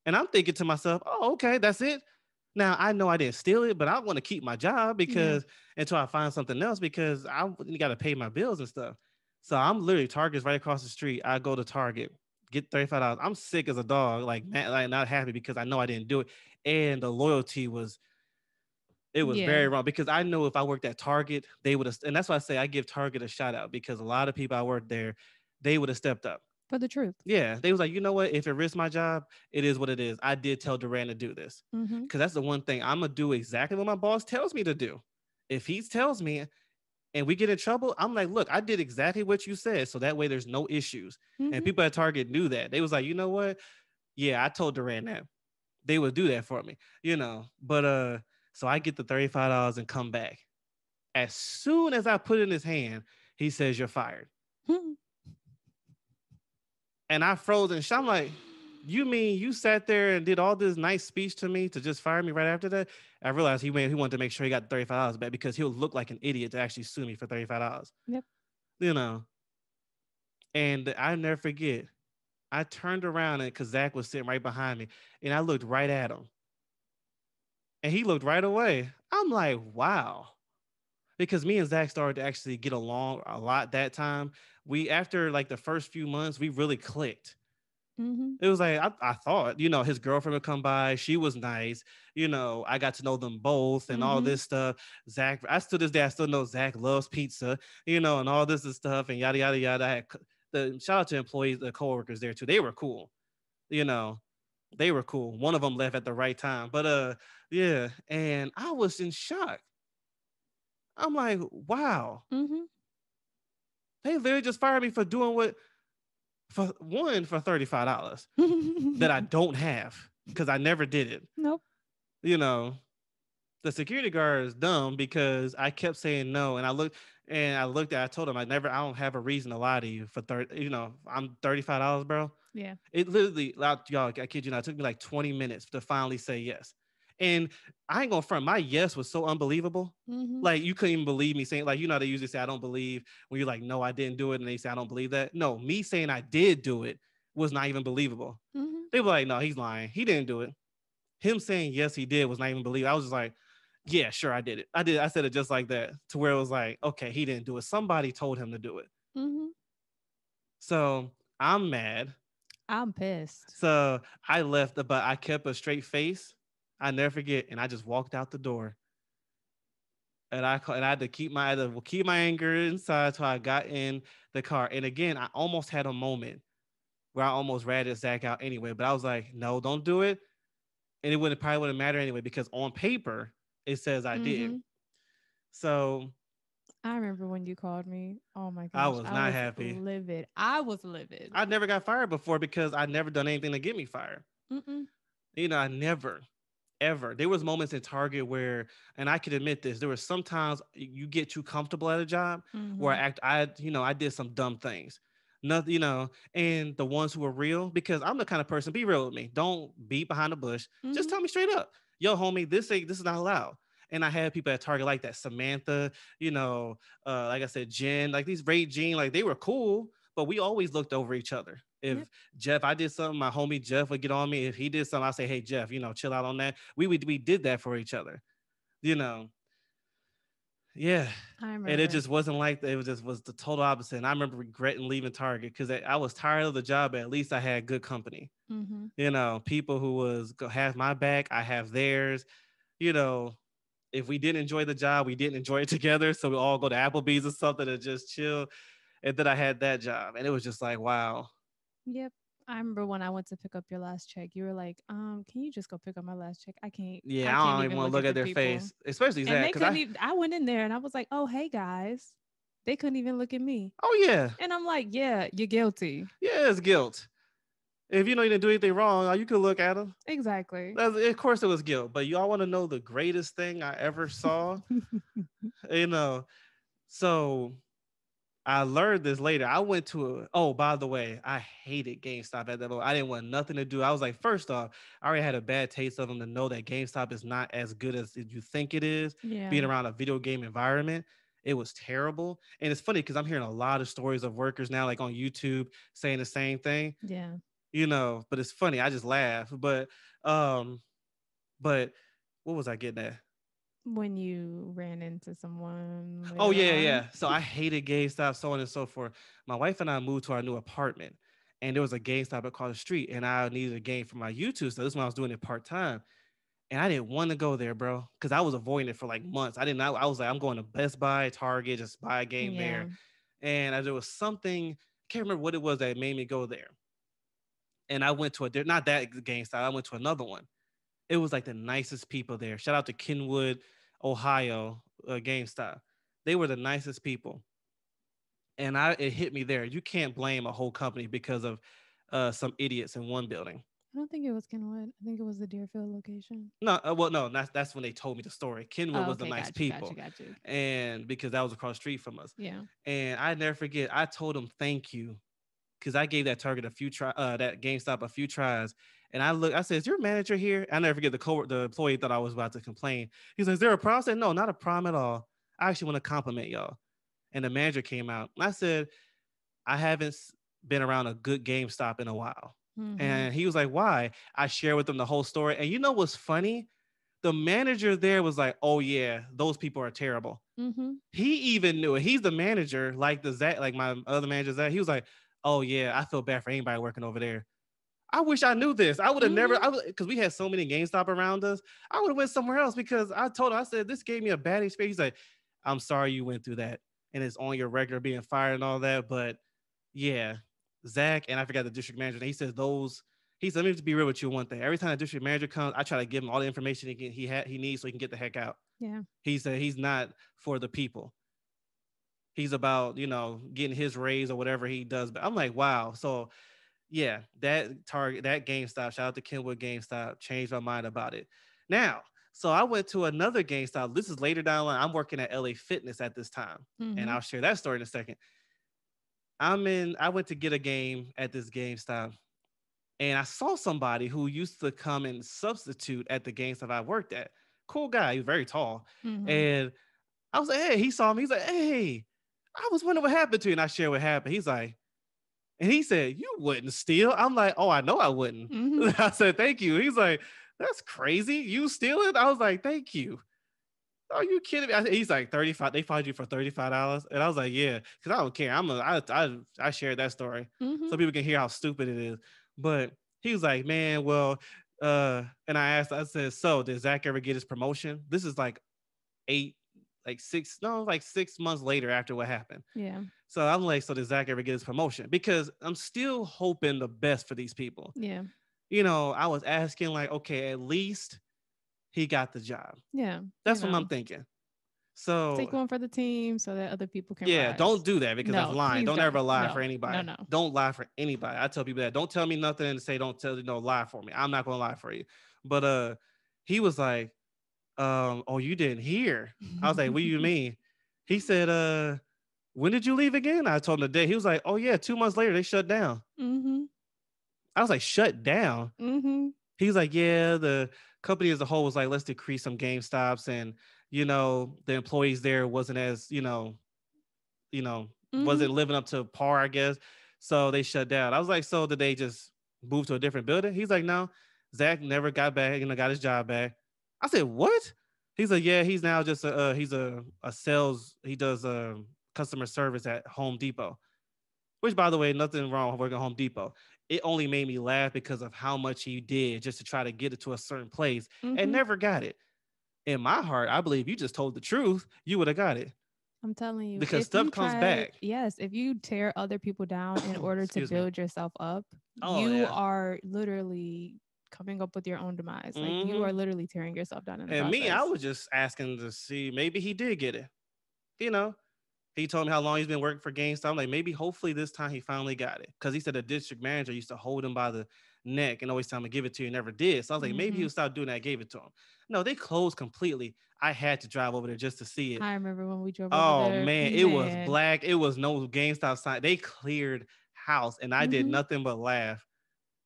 S2: And I'm thinking to myself, oh, okay, that's it. Now I know I didn't steal it, but I want to keep my job because until I find something else because I got to pay my bills and stuff. So I'm literally Target's right across the street. I go to Target, get $35. I'm sick as a dog, like, mad, like not happy because I know I didn't do it. And the loyalty was it was
S3: Yeah.
S2: very wrong because I know if I worked at Target, they would have and that's why I say I give Target a shout out because a lot of people I worked there, they would have stepped up.
S3: For the truth.
S2: Yeah, they was like, you know what? If it risks my job, it is what it is. I did tell Durand to do this
S3: Mm-hmm.
S2: because that's the one thing I'm gonna do exactly what my boss tells me to do. If he tells me and we get in trouble, I'm like, look, I did exactly what you said, so that way there's no issues.
S3: Mm-hmm.
S2: And people at Target knew that. They was like, you know what? Yeah, I told Durand that they would do that for me, you know. But uh, so I get the thirty-five dollars and come back. As soon as I put it in his hand, he says, "You're fired." And I froze and sh- I'm like, you mean you sat there and did all this nice speech to me to just fire me right after that? I realized he went, he wanted to make sure he got thirty five dollars back because he'll look like an idiot to actually sue me for thirty five dollars.
S3: Yep.
S2: You know. And I never forget. I turned around and because Zach was sitting right behind me, and I looked right at him. And he looked right away. I'm like, wow. Because me and Zach started to actually get along a lot that time. We after like the first few months, we really clicked
S3: Mm-hmm.
S2: it was like I, I thought, you know, his girlfriend would come by. She was nice. You know, I got to know them both and all
S3: Mhm.
S2: this stuff. Zach, I still this day, I still know Zach loves pizza, you know, and all this and stuff and yada yada yada. I had the shout out to employees, the coworkers there too. They were cool, you know, they were cool. One of them left at the right time, but uh, yeah, and I was in shock. I'm like, wow,
S3: Mm-hmm.
S2: they literally just fired me for doing what, for one for thirty five dollars [laughs] that I don't have because I never did it.
S3: nope.
S2: You know, the security guard is dumb because I kept saying no, and I looked and I looked at. I told him I never. I don't have a reason to lie to you for thirty. You know, I'm thirty five dollars, bro.
S3: Yeah.
S2: It literally, y'all, I kid you not, it took me like twenty minutes to finally say yes. And I ain't gonna front. My yes was so unbelievable.
S3: Mm-hmm.
S2: Like you couldn't even believe me saying, like, you know, they usually say I don't believe when you're like, no, I didn't do it, and they say I don't believe that. No, me saying I did do it was not even believable.
S3: mm-hmm.
S2: They were like, no, he's lying. He didn't do it. Him saying yes, he did was not even believable. I was just like, yeah, sure, I did it. I did. I said it just like that to where it was like, okay, he didn't do it. Somebody told him to do it.
S3: Mm-hmm.
S2: So I'm mad.
S3: I'm pissed.
S2: So I left, but I kept a straight face. I never forget, and I just walked out the door. And I and I had to keep my I had to keep my anger inside till I got in the car. And again, I almost had a moment where I almost ratted Zach out anyway. But I was like, no, don't do it. And it wouldn't probably wouldn't matter anyway because on paper it says I did.
S3: Mhm.
S2: So
S3: I remember when you called me. Oh my gosh.
S2: I was not happy.
S3: Livid. I was livid.
S2: I never got fired before because I never done anything to get me fired.
S3: Mm-mm.
S2: you know, I never, ever. There was moments in Target where, and I can admit this, there were sometimes you get too comfortable at a job where I act, I, you know, I did some dumb things. Nothing, you know, and the ones who are real, because I'm the kind of person, be real with me. Don't beat behind the bush. Just
S3: Mhm.
S2: tell me straight up, yo, homie, this ain't, this is not allowed. And I had people at Target like that, Samantha, you know, uh, like I said, Jen, like these Ray Jean, like they were cool, but we always looked over each other. If
S3: Yep.
S2: Jeff, I did something, my homie Jeff would get on me. If he did something, I say, hey Jeff, you know, chill out on that. We we, we did that for each other, you know. Yeah, and it just wasn't like that. It was just was the total opposite. And I remember regretting leaving Target because I, I was tired of the job. But at least I had good company.
S3: Mm-hmm.
S2: You know, people who was have my back. I have theirs. You know, if we didn't enjoy the job, we didn't enjoy it [laughs] together. So we all go to Applebee's or something and just chill. And then I had that job, and it was just like, wow.
S3: Yep. I remember when I went to pick up your last check, you were like, um, can you just go pick up my last check? I can't.
S2: Yeah,
S3: can't
S2: I, don't even want to look at
S3: the
S2: their
S3: people."
S2: face, especially
S3: And
S2: Zach.
S3: they
S2: 'cause
S3: couldn't
S2: I,
S3: even, I went in there and I was like, oh, hey guys. They couldn't even look at me.
S2: oh yeah,
S3: And I'm like, yeah, you're guilty.
S2: yeah, it's guilt. If you know you didn't do anything wrong, uh, you could look at them.
S3: Exactly.
S2: Of course, it was guilt. But y'all want to know the greatest thing I ever saw? [laughs] you know, so I learned this later. I went to a, oh, by the way, I hated GameStop at that moment. I didn't want nothing to do. I was like, first off, I already had a bad taste of them to know that GameStop is not as good as you think it is.
S3: Yeah.
S2: Being around a video game environment, it was terrible. And it's funny because I'm hearing a lot of stories of workers now, like on YouTube, saying the same thing.
S3: yeah.
S2: You know, but it's funny. I just laugh. But um, but what was I getting at?
S3: When you ran into someone.
S2: Oh yeah,
S3: on.
S2: yeah. So I hated GameStop, so on and so forth. My wife and I moved to our new apartment, and there was a GameStop across the street, and I needed a game for my YouTube. So this is when I was doing it part time, and I didn't want to go there, bro, because I was avoiding it for like months. I didn't. I, I was like, I'm going to Best Buy, Target, just buy a game there. And I, there was something I can't remember what it was that made me go there. And I went to a not that GameStop. I went to another one. It was like the nicest people there. Shout out to Kenwood, Ohio, uh, GameStop. They were the nicest people. And I it hit me there. You can't blame a whole company because of uh, some idiots in one building.
S3: I don't think it was Kenwood. I think it was the Deerfield location.
S2: No, uh, well, no, that's that's when they told me the story. Kenwood
S3: Oh,
S2: was the nice
S3: got you, got
S2: people,
S3: you, got you.
S2: and because that was across the street from us.
S3: Yeah.
S2: And I never forget, I told them thank you because I gave that Target a few try, uh, that GameStop a few tries. And I look, I said, "Is your manager here?" I never forget the co the employee thought I was about to complain. He's like, "Is there a problem?" I said, "No, not a problem at all. I actually want to compliment y'all." And the manager came out. And I said, "I haven't been around a good GameStop in a while."
S3: Mhm.
S2: And he was like, "Why?" I shared with him the whole story. And you know what's funny? The manager there was like, "Oh yeah, those people are terrible."
S3: Mhm.
S2: he even knew it. He's the manager, like the Zach, like my other manager Zach. He was like, "Oh yeah, I feel bad for anybody working over there." I wish I knew this. I would have never. Mm-hmm. I because we had so many GameStop around us. I would have went somewhere else because I told him I said this gave me a bad experience. He's like, "I'm sorry you went through that, and it's on your record being fired and all that." But yeah, Zach and I forgot the district manager. He says those. He said, "Let me just be real with you. One thing. Every time the district manager comes, I try to give him all the information he can, he had he needs so he can get the heck out."
S3: Yeah.
S2: He said he's not for the people. He's about, you know, getting his raise or whatever he does. But I'm like, wow. So yeah, that target, that GameStop, shout out to Kenwood GameStop, changed my mind about it. Now, so I went to another GameStop. This is later down the line. I'm working at LA Fitness at this time, and
S3: Mhm.
S2: I'll share that story in a second. I'm in, I went to get a game at this GameStop, and I saw somebody who used to come and substitute at the GameStop I worked at. Cool guy, he was very tall.
S3: Mhm.
S2: And I was like, hey, he saw me. He's like, hey, I was wondering what happened to you. And I shared what happened. He's like, and he said, you wouldn't steal. I'm like, oh, I know I wouldn't.
S3: Mhm. [laughs]
S2: I said, thank you. He's like, that's crazy. You steal it? I was like, thank you. Are you kidding me? I, he's like 35. They find you for $35. And I was like, yeah, because I don't care. I'm a, I, I, I shared that story
S3: Mhm.
S2: so people can hear how stupid it is. But he was like, man, well, uh, and I asked, I said, so did Zach ever get his promotion? This is like eight, like six, no, like six months later after what happened.
S3: Yeah.
S2: So I'm like, so did Zach ever get his promotion? Because I'm still hoping the best for these people.
S3: Yeah.
S2: You know, I was asking, like, okay, at least he got the job.
S3: Yeah.
S2: That's what
S3: know,
S2: I'm thinking. So
S3: Take one for the team so that other people can.
S2: yeah,
S3: rise.
S2: don't do that because
S3: I'm
S2: lying. Don't,
S3: don't.
S2: ever lie
S3: No,
S2: for
S3: no,
S2: anybody.
S3: no.
S2: Don't lie for anybody. I tell people that. Don't tell me nothing and say don't tell you no lie for me. I'm not gonna lie for you. But uh he was like, um, oh, you didn't hear. I was like, what do you [laughs] mean? He said, uh, when did you leave again? I told him the day. He was like, oh yeah, two months later they shut down.
S3: Mm-hmm.
S2: I was like, shut down.
S3: Mm-hmm.
S2: He's like, yeah, the company as a whole was like, let's decrease some game stops, and you know, the employees there wasn't as, you know, you know,
S3: Mm-hmm.
S2: wasn't living up to par, I guess. So they shut down. I was like, so did they just move to a different building? He's like, no, Zach never got back, you know, got his job back. I said, what? He's like, yeah, he's now just a uh, he's a, a sales, he does uh, customer service at Home Depot. Which, by the way, nothing wrong with working at Home Depot. It only made me laugh because of how much he did just to try to get it to a certain place
S3: Mhm.
S2: and never got it. In my heart, I believe you just told the truth, you would have got it.
S3: I'm telling you,
S2: Because stuff
S3: you
S2: comes
S3: try-
S2: back.
S3: Yes, if you tear other people down in [coughs] order to
S2: Excuse me.
S3: build yourself up,
S2: Oh,
S3: you
S2: yeah.
S3: are literally coming up with your own demise. Like you
S2: Mhm.
S3: are literally tearing yourself down in the
S2: And me, I was just asking to see maybe he did get it. You know, He told me how long he's been working for GameStop. I'm like, maybe hopefully this time he finally got it. Cause he said the district manager used to hold him by the neck and always tell him to give it to you, never did. So I was like, maybe
S3: Mhm.
S2: he'll stop doing that. I gave it to him. No, they closed completely. I had to drive over there just to see it.
S3: I remember when we drove.
S2: Oh
S3: over there.
S2: man, it was black. It was no GameStop sign. They cleared house, and I did
S3: Mhm.
S2: nothing but laugh.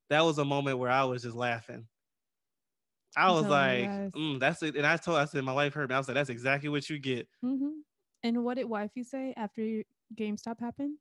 S2: That was a moment where I was just laughing. I was like, mm, "That's it." And I told, I said, my wife heard me. I was like, "That's exactly what you get."
S3: Mhm. And what did wifey say after GameStop happened?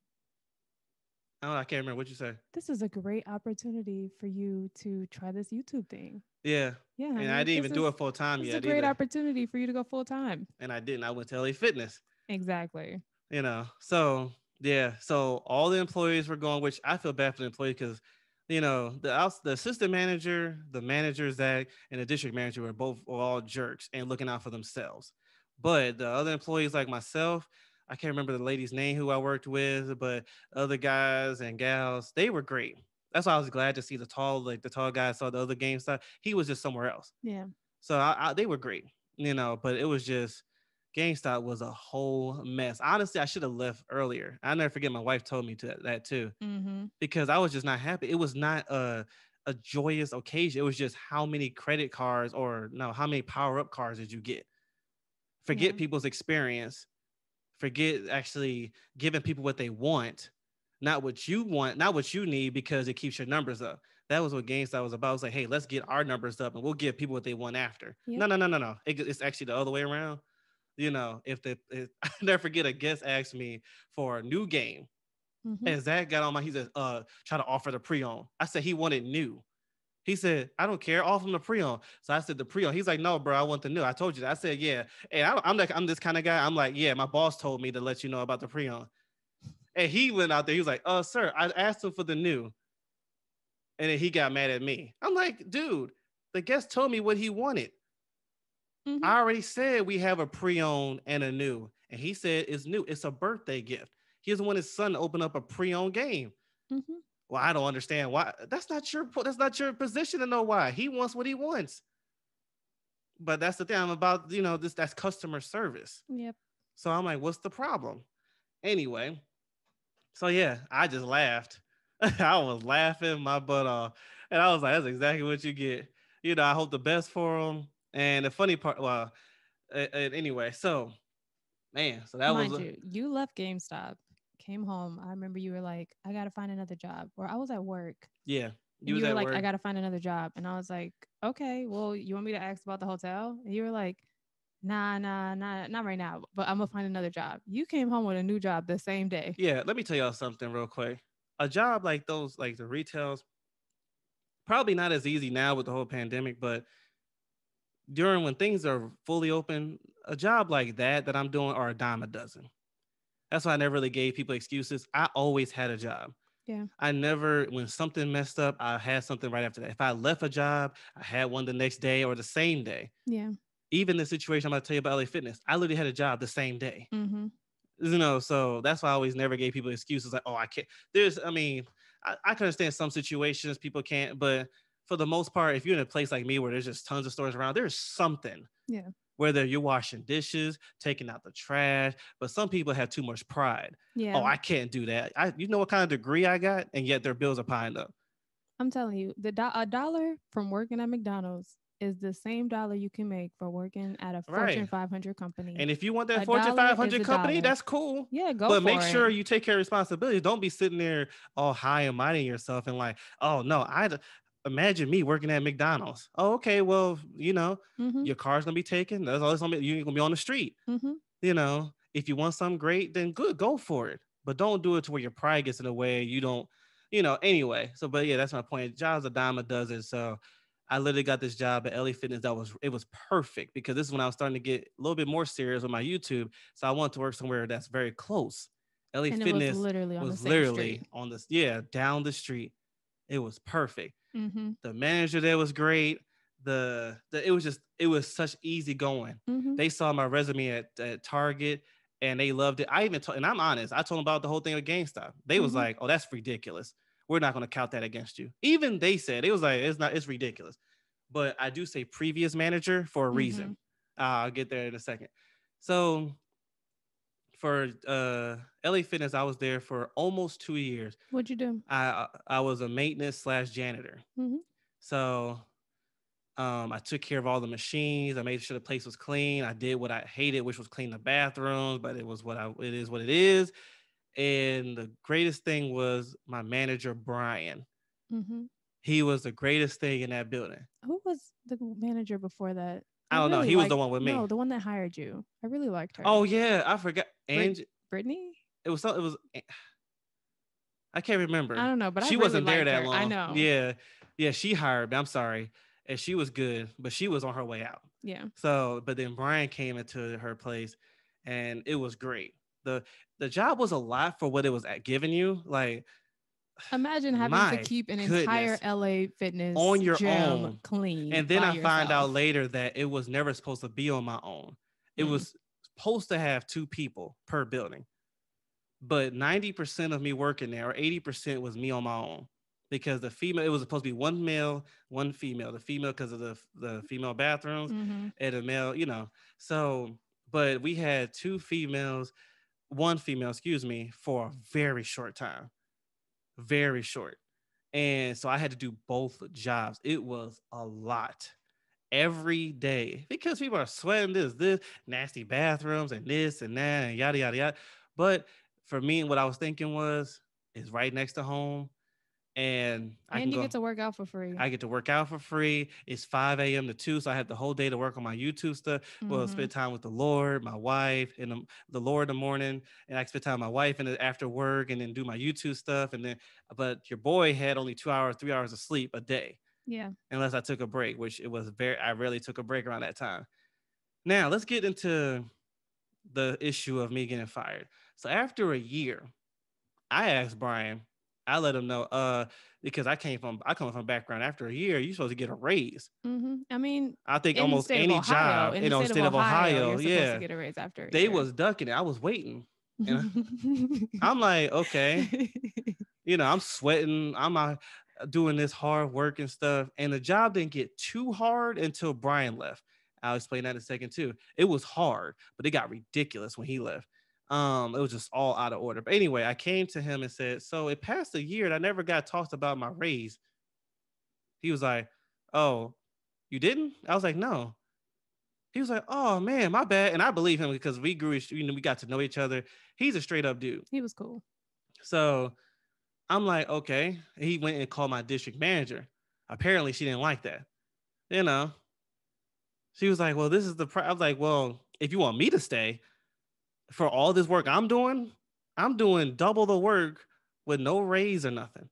S2: Oh, I can't remember what you said.
S3: This is a great opportunity for you to try this YouTube thing.
S2: Yeah,
S3: Yeah,
S2: and I
S3: honey,
S2: didn't
S3: this
S2: even do it full time
S3: is
S2: yet
S3: a great
S2: either.
S3: opportunity for you to go full time.
S2: and I didn't. I went to LA Fitness.
S3: Exactly.
S2: you know so yeah so all the employees were going which i feel bad for the employee because you know the outs- the assistant manager the manager zach and the district manager were both were all jerks and looking out for themselves. But the other employees like myself i can't remember the lady's name who i worked with but other guys and gals they were great. That's why i was glad to see the tall like the tall guy I saw the other GameStop he was just somewhere else.
S3: Yeah.
S2: so I, I, they were great, you know, but it was just GameStop was a whole mess. Honestly, I should have left earlier. I never forget my wife told me to that too
S3: Mm-hmm.
S2: because I was just not happy. It was not a a joyous occasion. It was just how many credit cards or no, how many power up cards did you get? Forget
S3: Yeah.
S2: people's experience. Forget actually giving people what they want, not what you want, not what you need because it keeps your numbers up. That was what GameStop was about. It was like, hey, let's get our numbers up and we'll give people what they want after.
S3: Yep.
S2: No, no, no, no, no. It- it's actually the other way around. You know, if the if, [laughs] I never forget a guest asked me for a new game
S3: Mm-hmm.
S2: and Zach got on my, he said, uh, try to offer the pre-owned. I said he wanted new. He said, I don't care, offer him the pre-owned. So I said the pre-owned. He's like, no, bro, I want the new. I told you that. I said, yeah. And I, I'm like, I'm this kind of guy. I'm like, yeah, my boss told me to let you know about the pre-owned. And he went out there, he was like, uh, sir, I asked him for the new. And then he got mad at me. I'm like, dude, the guest told me what he wanted.
S3: Mhm.
S2: I already said we have a pre-owned and a new. And he said it's new. It's a birthday gift. He doesn't want his son to open up a pre-owned game.
S3: Mhm.
S2: Well, I don't understand why. That's not your that's not your position to know why. He wants what he wants. But that's the thing. I'm about, you know, this that's customer service.
S3: Yep.
S2: So I'm like, what's the problem? Anyway, so yeah, I just laughed. [laughs] I was laughing my butt off. And I was like, that's exactly what you get. You know, I hope the best for him. And the funny part, well, uh, anyway, so man, so that
S3: Mind
S2: was a-
S3: you, you left GameStop, came home. I remember you were like, I gotta find another job. Or I was at work.
S2: yeah. You
S3: you were like,
S2: work.
S3: I gotta find another job. And I was like, okay, well, you want me to ask about the hotel? And you were like, nah, nah, nah, not right now. But I'm gonna find another job. You came home with a new job the same day.
S2: Yeah, let me tell y'all something real quick. A job like those, like the retails, probably not as easy now with the whole pandemic, but during when things are fully open, a job like that that I'm doing are a dime a dozen. That's why I never really gave people excuses. I always had a job.
S3: Yeah.
S2: I never, when something messed up, I had something right after that. If I left a job, I had one the next day or the same day.
S3: Yeah.
S2: Even the situation I'm about to tell you about LA Fitness, I literally had a job the same day
S3: Mm-hmm.
S2: you know so that's why i always never gave people excuses like oh i can't there's i mean I, I can understand some situations people can't but for the most part if you're in a place like me where there's just tons of stores around there's something
S3: Yeah.
S2: whether you're washing dishes taking out the trash but some people have too much pride oh,
S3: Yeah.
S2: oh i can't do that i you know what kind of degree i got and yet their bills are piling up
S3: I'm telling you, the do- a dollar from working at McDonald's is the same dollar you can make for working at a Fortune
S2: Right.
S3: 500 company.
S2: and if you want that
S3: A
S2: fortune 500 company
S3: dollar.
S2: that's cool
S3: yeah, go
S2: but make
S3: it.
S2: sure you take care of responsibilities. Don't be sitting there all high and mighty yourself and like, oh no, I imagine me working at McDonald's. Oh, okay, well, you know,
S3: Mhm,
S2: your car's gonna be taken. That's all it's gonna be. You're gonna be on the street.
S3: mhm.
S2: You know, if you want something great, then good, go for it. But don't do it to where your pride gets in the way. You don't, you know. Anyway, so but yeah, that's my point. Jobs a dime a dozen. So I literally got this job at LA Fitness. That was it was perfect because this is when I was starting to get a little bit more serious with my YouTube. So I wanted to work somewhere that's very close. LA
S3: And
S2: Fitness
S3: was literally on the
S2: was
S3: same
S2: literally
S3: street.
S2: on this, yeah, down the street. It was perfect.
S3: Mm-hmm.
S2: The manager there was great. The, the it was just it was such easy going.
S3: Mm-hmm.
S2: They saw my resume at, at Target and they loved it. I even told, and I'm honest, I told them about the whole thing with GameStop. They was
S3: Mhm.
S2: like, "Oh, that's ridiculous. We're not going to count that against you." Even they said it was like, "It's not. It's ridiculous." But I do say previous manager for a reason. Uh, I'll get there in a second. So for uh LA Fitness, I was there for almost two years.
S3: What'd you do?
S2: I I was a maintenance slash janitor.
S3: Mhm.
S2: So um, I took care of all the machines. I made sure the place was clean. I did what I hated, which was clean the bathrooms, but it was what I it is what it is. And the greatest thing was my manager Brian.
S3: hmm
S2: He was the greatest thing in that building.
S3: Who was the manager before that?
S2: I don't know.
S3: really
S2: He was the one with me.
S3: No, the one that hired you. I really liked her.
S2: Oh yeah, I forgot.
S3: Brit-
S2: And
S3: Brittany?
S2: It was so it was. I can't remember.
S3: I don't know, but I
S2: she
S3: really
S2: wasn't there that
S3: her.
S2: long.
S3: I know.
S2: Yeah, yeah. She hired me. I'm sorry, and she was good, but she was on her way out.
S3: Yeah.
S2: So, but then Brian came into her place, and it was great. the The job was a lot for what it was at giving you. Like
S3: Imagine having to keep an entire. LA fitness
S2: On your
S3: gym
S2: own.
S3: clean.
S2: and then I find out later that it was never supposed to be on my own. It
S3: Mm.
S2: was supposed to have two people per building. But 90% of me working there or 80% was me on my own because the female it was supposed to be one male, one female. The female because of the the female bathrooms
S3: Mhm.
S2: and a male, you know. So, but we had two females, one female, excuse me, for a very short time. Very short. And so I had to do both jobs. It was a lot every day because people are sweating this, this, nasty bathrooms and this and that and yada yada yada. But for me, what I was thinking was it's right next to home. And I
S3: And you
S2: go,
S3: get to work out for free.
S2: I get to work out for free. It's 5 a.m. to 2. So I have the whole day to work on my YouTube stuff. Well,
S3: Mhm.
S2: spend time with the Lord, my wife, and the, the Lord in the morning. And I spend time with my wife and after work and then do my YouTube stuff. And then, but your boy had only two hours, three hours of sleep a day,
S3: Yeah.
S2: unless I took a break, which it was very, I rarely took a break around that time. Now let's get into the issue of me getting fired. So after a year, I asked Brian, I let him know, uh, because I came from I come from a background after a year, you're supposed to get a raise.
S3: hmm I mean,
S2: I think almost any
S3: Ohio,
S2: job
S3: in the
S2: know, state, of Ohio,
S3: supposed
S2: yeah,
S3: get a raise after. a
S2: they
S3: year.
S2: was ducking it. I was waiting. [laughs] I'm like, okay, [laughs] you know, I'm sweating. I'm out doing this hard work and stuff, and the job didn't get too hard until Brian left. I'll explain that in a second too. It was hard, but it got ridiculous when he left. Um, it was just all out of order. But anyway, I came to him and said, "So it passed a year, and I never got talked about my raise." He was like, "Oh, you didn't?" I was like, "No." He was like, "Oh man, my bad," and I believe him because we grew, you know, we got to know each other. He's a straight up dude.
S3: he was cool.
S2: So I'm like, okay. He went and called my district manager. Apparently, she didn't like that. You know, she was like, well, this is the. Pri-. I was like, well, if you want me to stay for all this work I'm doing, I'm doing double the work with no raise or nothing.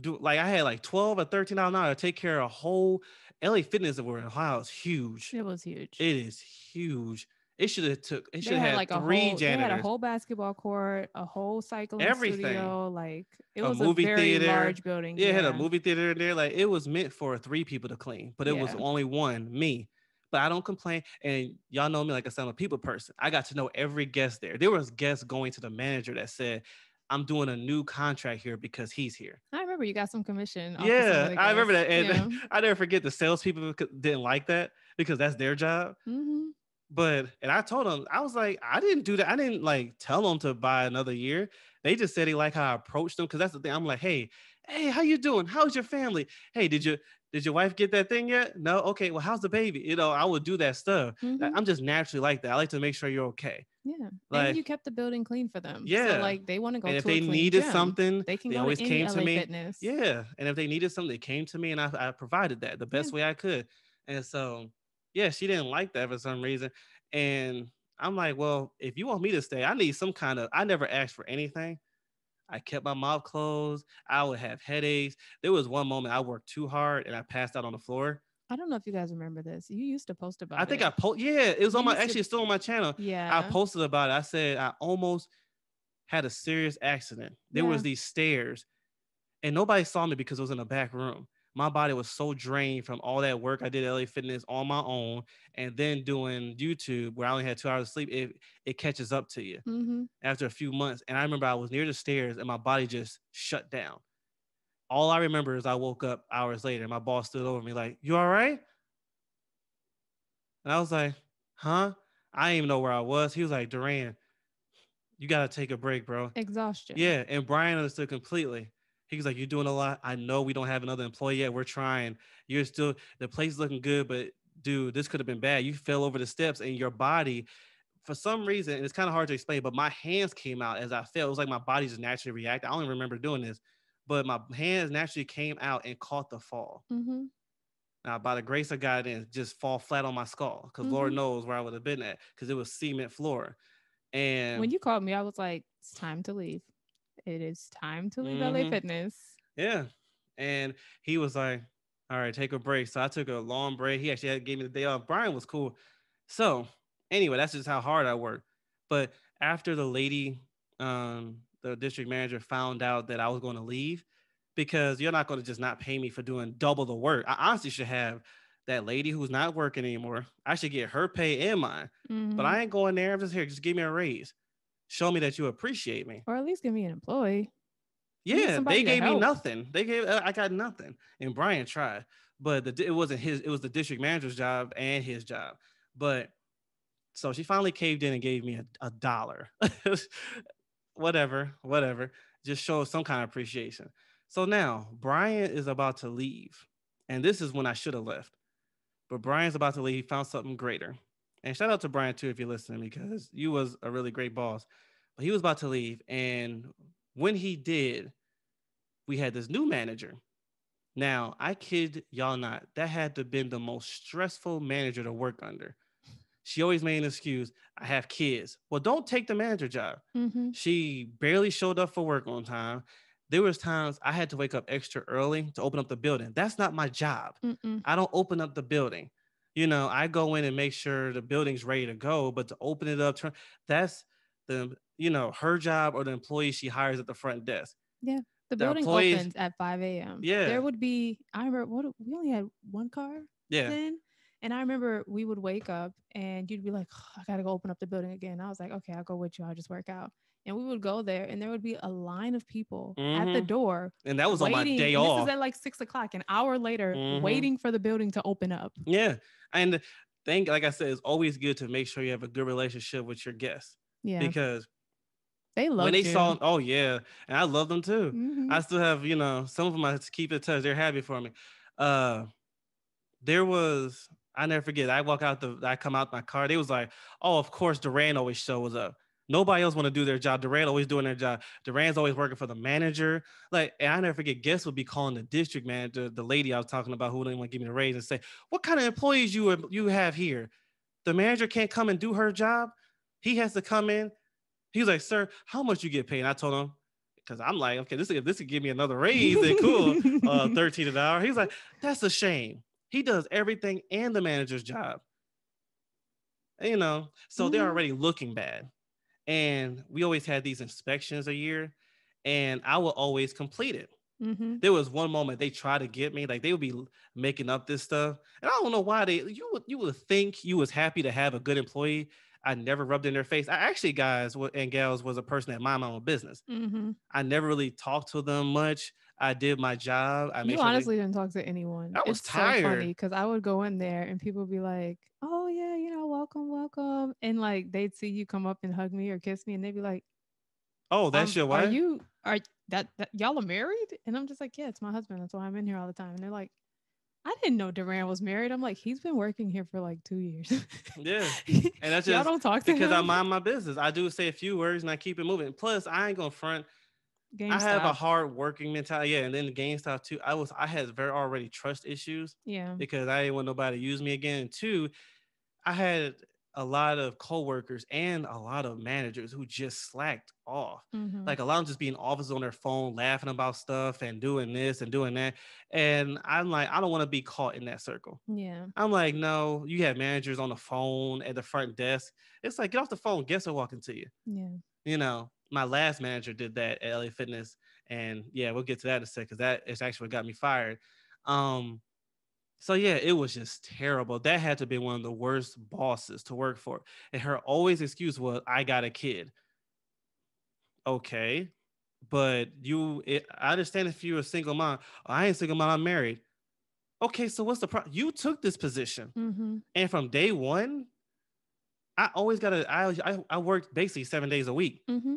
S2: Do like I had like 12 or 13 dollars an hour to take care of a whole LA Fitness over in Ohio is huge.
S3: It was huge.
S2: It is huge. It should have took. It should have had,
S3: like a
S2: three
S3: whole,
S2: janitors.
S3: They had a whole basketball court, a whole cycling
S2: Everything.
S3: studio. Like it
S2: A
S3: was a very
S2: theater.
S3: large building.
S2: Yeah, it had a movie theater in there. Like it was meant for three people to clean, but it was only one, me. But I don't complain. And y'all know me, like I said, I'm a people person. I got to know every guest there. There was guests going to the manager that said, I'm doing a new contract here because he's here.
S3: I remember you got some commission. off
S2: Yeah, I remember that. And [laughs] I never forget the salespeople didn't like that because that's their job.
S3: Yeah. Mhm.
S2: But and I told them, I was like, I didn't do that. I didn't like tell them to buy another year. They just said they like how I approached them because that's the thing. I'm like, hey, hey, how you doing? How's your family? Hey, did you did your wife get that thing yet? No. Okay. Well, how's the baby? You know, I would do that stuff.
S3: Mhm.
S2: I'm just naturally like that. I like to make sure you're okay.
S3: Yeah.
S2: like-
S3: and you kept the building clean for them.
S2: Yeah.
S3: So like they want to go
S2: and
S3: to
S2: if they needed
S3: gym,
S2: something,
S3: they can
S2: they
S3: go
S2: always
S3: to
S2: came
S3: LA
S2: to me.
S3: Fitness.
S2: Yeah. And if they needed something, they came to me and I, I provided that the best way I could. And so, yeah, she didn't like that for some reason. And I'm like, well, if you want me to stay, I need some kind of, I never asked for anything. I kept my mouth closed. I would have headaches. There was one moment I worked too hard and I passed out on the floor.
S3: I don't know if you guys remember this. You used to post about
S2: I think
S3: it.
S2: I post. Yeah, it was
S3: You
S2: on my
S3: to-
S2: actually it's still on my channel.
S3: yeah.
S2: I posted about it. I said I almost had a serious accident. There was these stairs, and nobody saw me because it was in a back room. My body was so drained from all that work I did at LA Fitness on my own, and then doing YouTube where I only had two hours of sleep. It it catches up to you
S3: hmm
S2: after a few months. And I remember I was near the stairs, and my body just shut down. All I remember is I woke up hours later. and My boss stood over me like, "You all right?" And I was like, "Huh?" I didn't even know where I was. He was like, "Durand, you gotta take a break, bro.
S3: Exhaustion.
S2: Yeah, and Brian understood completely. He was like, "You're doing a lot. I know we don't have another employee yet. We're trying. You're still the place looking good, but dude, this could have been bad. You fell over the steps, and your body, for some reason, and it's kind of hard to explain, but my hands came out as I fell. It was like my body just naturally reacted. I don't even remember doing this, but my hands naturally came out and caught the fall.
S3: Mm-hmm.
S2: Now, by the grace of God, it just fall flat on my skull because Lord
S3: Mhm.
S2: knows where I would have been at because it was cement floor. And
S3: When you called me, I was like, it's time to leave. It is time to leave LA
S2: Mhm.
S3: Fitness.
S2: Yeah. And he was like, all right, take a break. So I took a long break. He actually had, gave me the day off. Brian was cool. So anyway, that's just how hard I work. But after the lady, um, the district manager found out that I was going to leave, because you're not going to just not pay me for doing double the work. I honestly should have that lady who's not working anymore. I should get her pay and mine. But
S3: Mhm.
S2: I ain't going there. I'm just here. Just give me a raise. Show me that you appreciate me.
S3: or at least give me an employee.
S2: Yeah, they gave me nothing. They gave uh, I got nothing, and Brian tried, but the, it wasn't his. It was the district manager's job and his job. But so she finally caved in and gave me a, a dollar. [laughs] whatever, whatever. Just show some kind of appreciation. So now Brian is about to leave, and this is when I should have left. But Brian's about to leave. He found something greater. And shout out to Brian too if you're listening because you was a really great boss. But he was about to leave, and when he did, we had this new manager. Now, I kid y'all not, that had to have been the most stressful manager to work under. She always made an excuse. I have kids. Well, don't take the manager job.
S3: Mm-hmm.
S2: She barely showed up for work on time. There was times I had to wake up extra early to open up the building. That's not my job.
S3: Mm-mm.
S2: I don't open up the building. You know, I go in and make sure the building's ready to go, but to open it up, turn, that's the you know her job or the employee she hires at the front desk.
S3: The,
S2: The
S3: building
S2: employees-
S3: opens at 5 a.m.
S2: Yeah.
S3: There would be, I remember, what we only had one car
S2: Yeah,
S3: then. And I remember we would wake up and you'd be like, I got to go open up the building again. I was like, okay, I'll go with you. I'll just work out. And we would go there and there would be a line of people at the
S2: Mhm.
S3: door.
S2: and that was on my
S3: waiting-
S2: day
S3: and This is at like six o'clock, an hour later,
S2: Mhm.
S3: waiting for the building to open up.
S2: Yeah, and thing like I said, it's always good to make sure you have a good relationship with your guests
S3: Yeah.
S2: because
S3: they love
S2: when they
S3: you.
S2: saw, oh yeah, and I love them too.
S3: Mhm.
S2: I still have, you know, some of them I keep in touch. They're happy for me. Uh there was, I never forget. I walk out the, I come out my car. They was like, oh, of course, Durand always shows up. Nobody else want to do their job. Durand always doing their job. Durand's always working for the manager. Like, and I never forget. Guests would be calling the district manager, the lady I was talking about, who didn't want to give me the raise, and say, "What kind of employees you you have here? The manager can't come and do her job. He has to come in. He's like, sir, how much you get paid? And I told him, because I'm like, okay, this if this could give me another raise, then cool. uh, [laughs] 13 an hour. He's like, that's a shame. He does everything and the manager's job. And, you know, so they're
S3: Mhm.
S2: already looking bad. And we always had these inspections a year, and I would always complete it.
S3: Mhm.
S2: There was one moment they tried to get me, like they would be making up this stuff, and I don't know why they. You would you would think you was happy to have a good employee. I never rubbed in their face. I actually, guys and gals, was a person that mind my own business.
S3: Mhm.
S2: I never really talked to them much. I did my job. I made
S3: You
S2: sure they-
S3: honestly didn't talk to anyone.
S2: I was
S3: it's
S2: tired.
S3: so because I would go in there and people would be like, "Oh yeah, you know, welcome, welcome," and like they'd see you come up and hug me or kiss me, and they'd be like,
S2: oh, that's
S3: um,
S2: your wife.
S3: Are you are that, that y'all are married?" And I'm just like, "Yeah, it's my husband. That's why I'm in here all the time." And they're like, "I didn't know Durand was married." I'm like, "He's been working here for like two years."
S2: Yeah, [laughs] and that's
S3: y'all
S2: just
S3: don't talk to
S2: because I mind my business. I do say a few words and I keep it moving. Plus, I ain't gonna front. I have a hard working mentality. Yeah, and then the GameStop too. I was I had very already trust issues
S3: yeah.
S2: because I didn't want nobody to use me again. And two, I had a lot of coworkers and a lot of managers who just slacked off.
S3: Mhm.
S2: Like a lot of them just being office on their phone, laughing about stuff and doing this and doing that. And I'm like, I don't want to be caught in that circle.
S3: yeah.
S2: I'm like, no, you have managers on the phone at the front desk. It's like, get off the phone. Guests are walking to you.
S3: Yeah.
S2: You know, my last manager did that at LA Fitness. And yeah, we'll get to that in a sec because that is actually what got me fired. Um, so yeah, it was just terrible. That had to be one of the worst bosses to work for. And her always excuse was, I got a kid. Okay. But you, it, I understand if you're a single mom. I ain't single mom, I'm married. Okay, so what's the problem? You took this position.
S3: Mm-hmm.
S2: And from day one, I always gotta. I I, I worked basically seven days a week.
S3: Mm-hmm.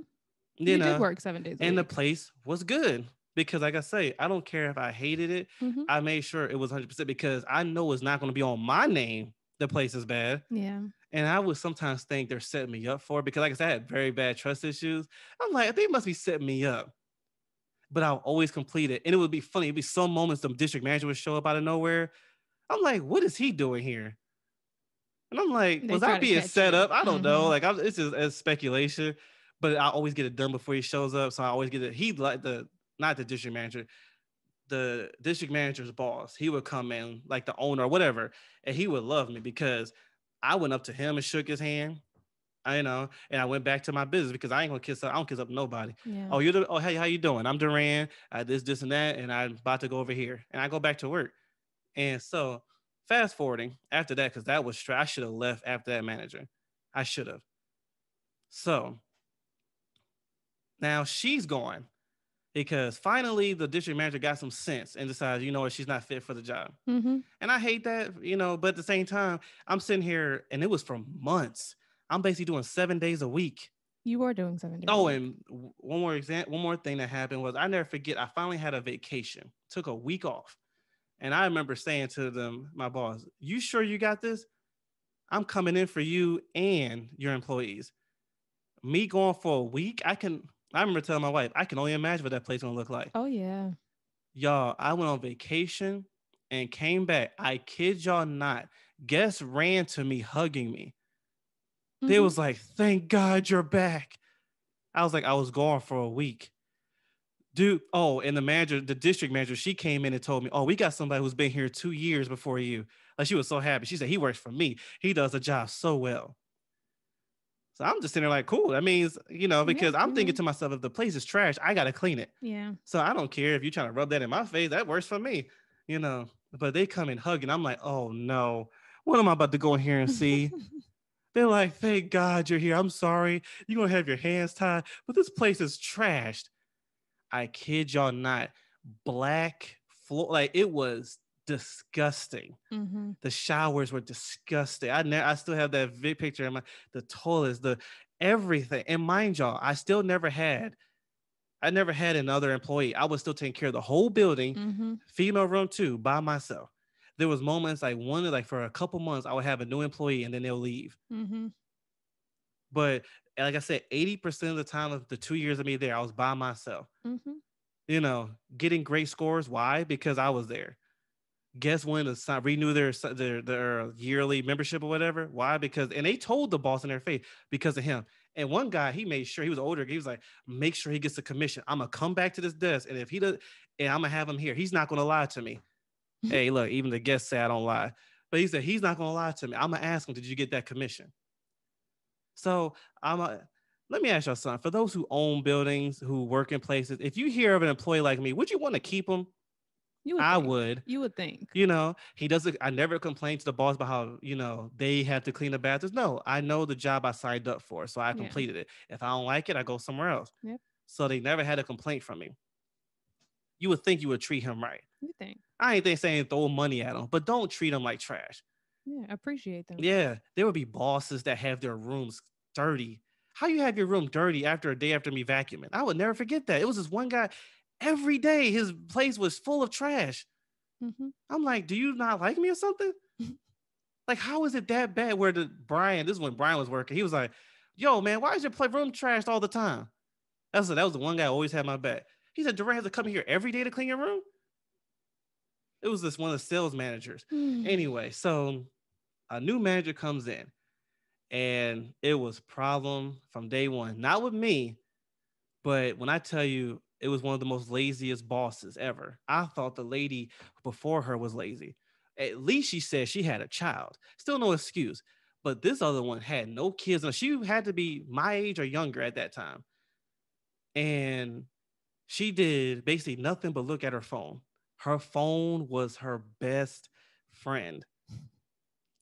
S2: You,
S3: You,
S2: know,
S3: did work seven days. a
S2: and the place was good because, like I say, I don't care if I hated it.
S3: Mhm.
S2: I made sure it was 100 percent because I know it's not going to be on my name. The place is bad,
S3: yeah.
S2: and I would sometimes think they're setting me up for it because, like I said, I had very bad trust issues. I'm like, they must be setting me up. But I'll always complete it, and it would be funny. It'd be some moments the district manager would show up out of nowhere. I'm like, what is he doing here? And I'm like,
S3: They
S2: was I being set
S3: you.
S2: up? I don't know.
S3: Mhm.
S2: Like, I'm, it's just as speculation. But I always get it done before he shows up. So I always get it. He like the not the district manager, the district manager's boss. He would come in like the owner or whatever, and he would love me because I went up to him and shook his hand. I know, and I went back to my business because I ain't gonna kiss up. I don't kiss up nobody.
S3: Yeah.
S2: Oh, you're the oh hey, how you doing? I'm Durand. I this, this, and that, and I'm about to go over here. And I go back to work. And so fast forwarding after that, because that was stress. I should have left after that manager. I should have. So now she's gone because finally the district manager got some sense and decided, you know what, she's not fit for the job.
S3: mm-hmm.
S2: And I hate that, you know, but at the same time, I'm sitting here and it was for months. I'm basically doing seven days a week.
S3: You are doing seven days.
S2: Oh, and one more example, one more thing that happened was I never forget. I finally had a vacation, took a week off, and I remember saying to them, my boss, "You sure you got this? I'm coming in for you and your employees. Me going for a week, I can. I remember telling my wife, I can only imagine what that place gonna look like.
S3: Oh yeah.
S2: Y'all, I went on vacation and came back. I kid y'all not. Guests ran to me, hugging me. They
S3: Mhm.
S2: was like, "Thank God you're back." I was like, "I was gone for a week." Dude, oh, and the manager, the district manager, she came in and told me, "Oh, we got somebody who's been here two years before you." Like she was so happy. She said, "He works for me. He does the job so well." So I'm just sitting there like, "Cool." That means, you know, because I'm thinking to myself, if the place is trash, I gotta clean it.
S3: yeah.
S2: So I don't care if you're trying to rub that in my face. That works for me, you know. But they come in hugging. I'm like, "Oh no, what am I about to go in here and see?" [laughs] They're like, thank God you're here. I'm sorry. You're going to have your hands tied, but this place is trashed. I kid y'all not. Black floor, like it was disgusting.
S3: mm-hmm.
S2: The showers were disgusting. I ne- I still have that vid picture in my the toilets, the everything. And mind y'all, I still never had, I never had another employee. I was still taking care of the whole building
S3: Mm-hmm.
S2: female room too by myself. There was moments like one like for a couple months I would have a new employee and then they'll leave.
S3: Mm-hmm.
S2: But like I said, 80% of the time of the two years of me there, I was by myself.
S3: Mm-hmm.
S2: You know, getting great scores. Why? Because I was there. Guess when to sign, renew their, their their yearly membership or whatever. Why? Because and they told the boss in their face because of him. And one guy, he made sure he was older. He was like, make sure he gets a commission. I'm gonna come back to this desk, and if he does, and I'm gonna have him here. He's not gonna lie to me. [laughs] hey, look, even the guests say I don't lie, but he said he's not gonna lie to me. I'm gonna ask him, did you get that commission? So I'm a. Let me ask y'all something. For those who own buildings, who work in places, if you hear of an employee like me, would you want to keep him?
S3: You would
S2: I
S3: think.
S2: would.
S3: You would think.
S2: You know, he doesn't. I never complained to the boss about how you know they had to clean the bathrooms. No, I know the job I signed up for, so I
S3: Yeah.
S2: completed it. If I don't like it, I go somewhere else.
S3: Yep.
S2: So they never had a complaint from me. You would think you would treat him right.
S3: You think.
S2: I ain't think saying throw money at him, but don't treat him like trash.
S3: Yeah. Appreciate them.
S2: Yeah, there would be bosses that have their rooms dirty. How you have your room dirty after a day after me vacuuming? I would never forget that. It was this one guy. Every day, his place was full of trash.
S3: Mm-hmm.
S2: I'm like, do you not like me or something? [laughs] like, how is it that bad? Where the Brian? This is when Brian was working. He was like, "Yo, man, why is your play room trashed all the time?" That's that was the one guy who always had my back. He said, "Durand has to come here every day to clean your room." It was this one of the sales managers.
S3: Mm.
S2: Anyway, so a new manager comes in, and it was problem from day one. Not with me, but when I tell you, it was one of the most laziest bosses ever. I thought the lady before her was lazy. At least she said she had a child. Still no excuse. But this other one had no kids. And she had to be my age or younger at that time. And she did basically nothing but look at her phone. Her phone was her best friend.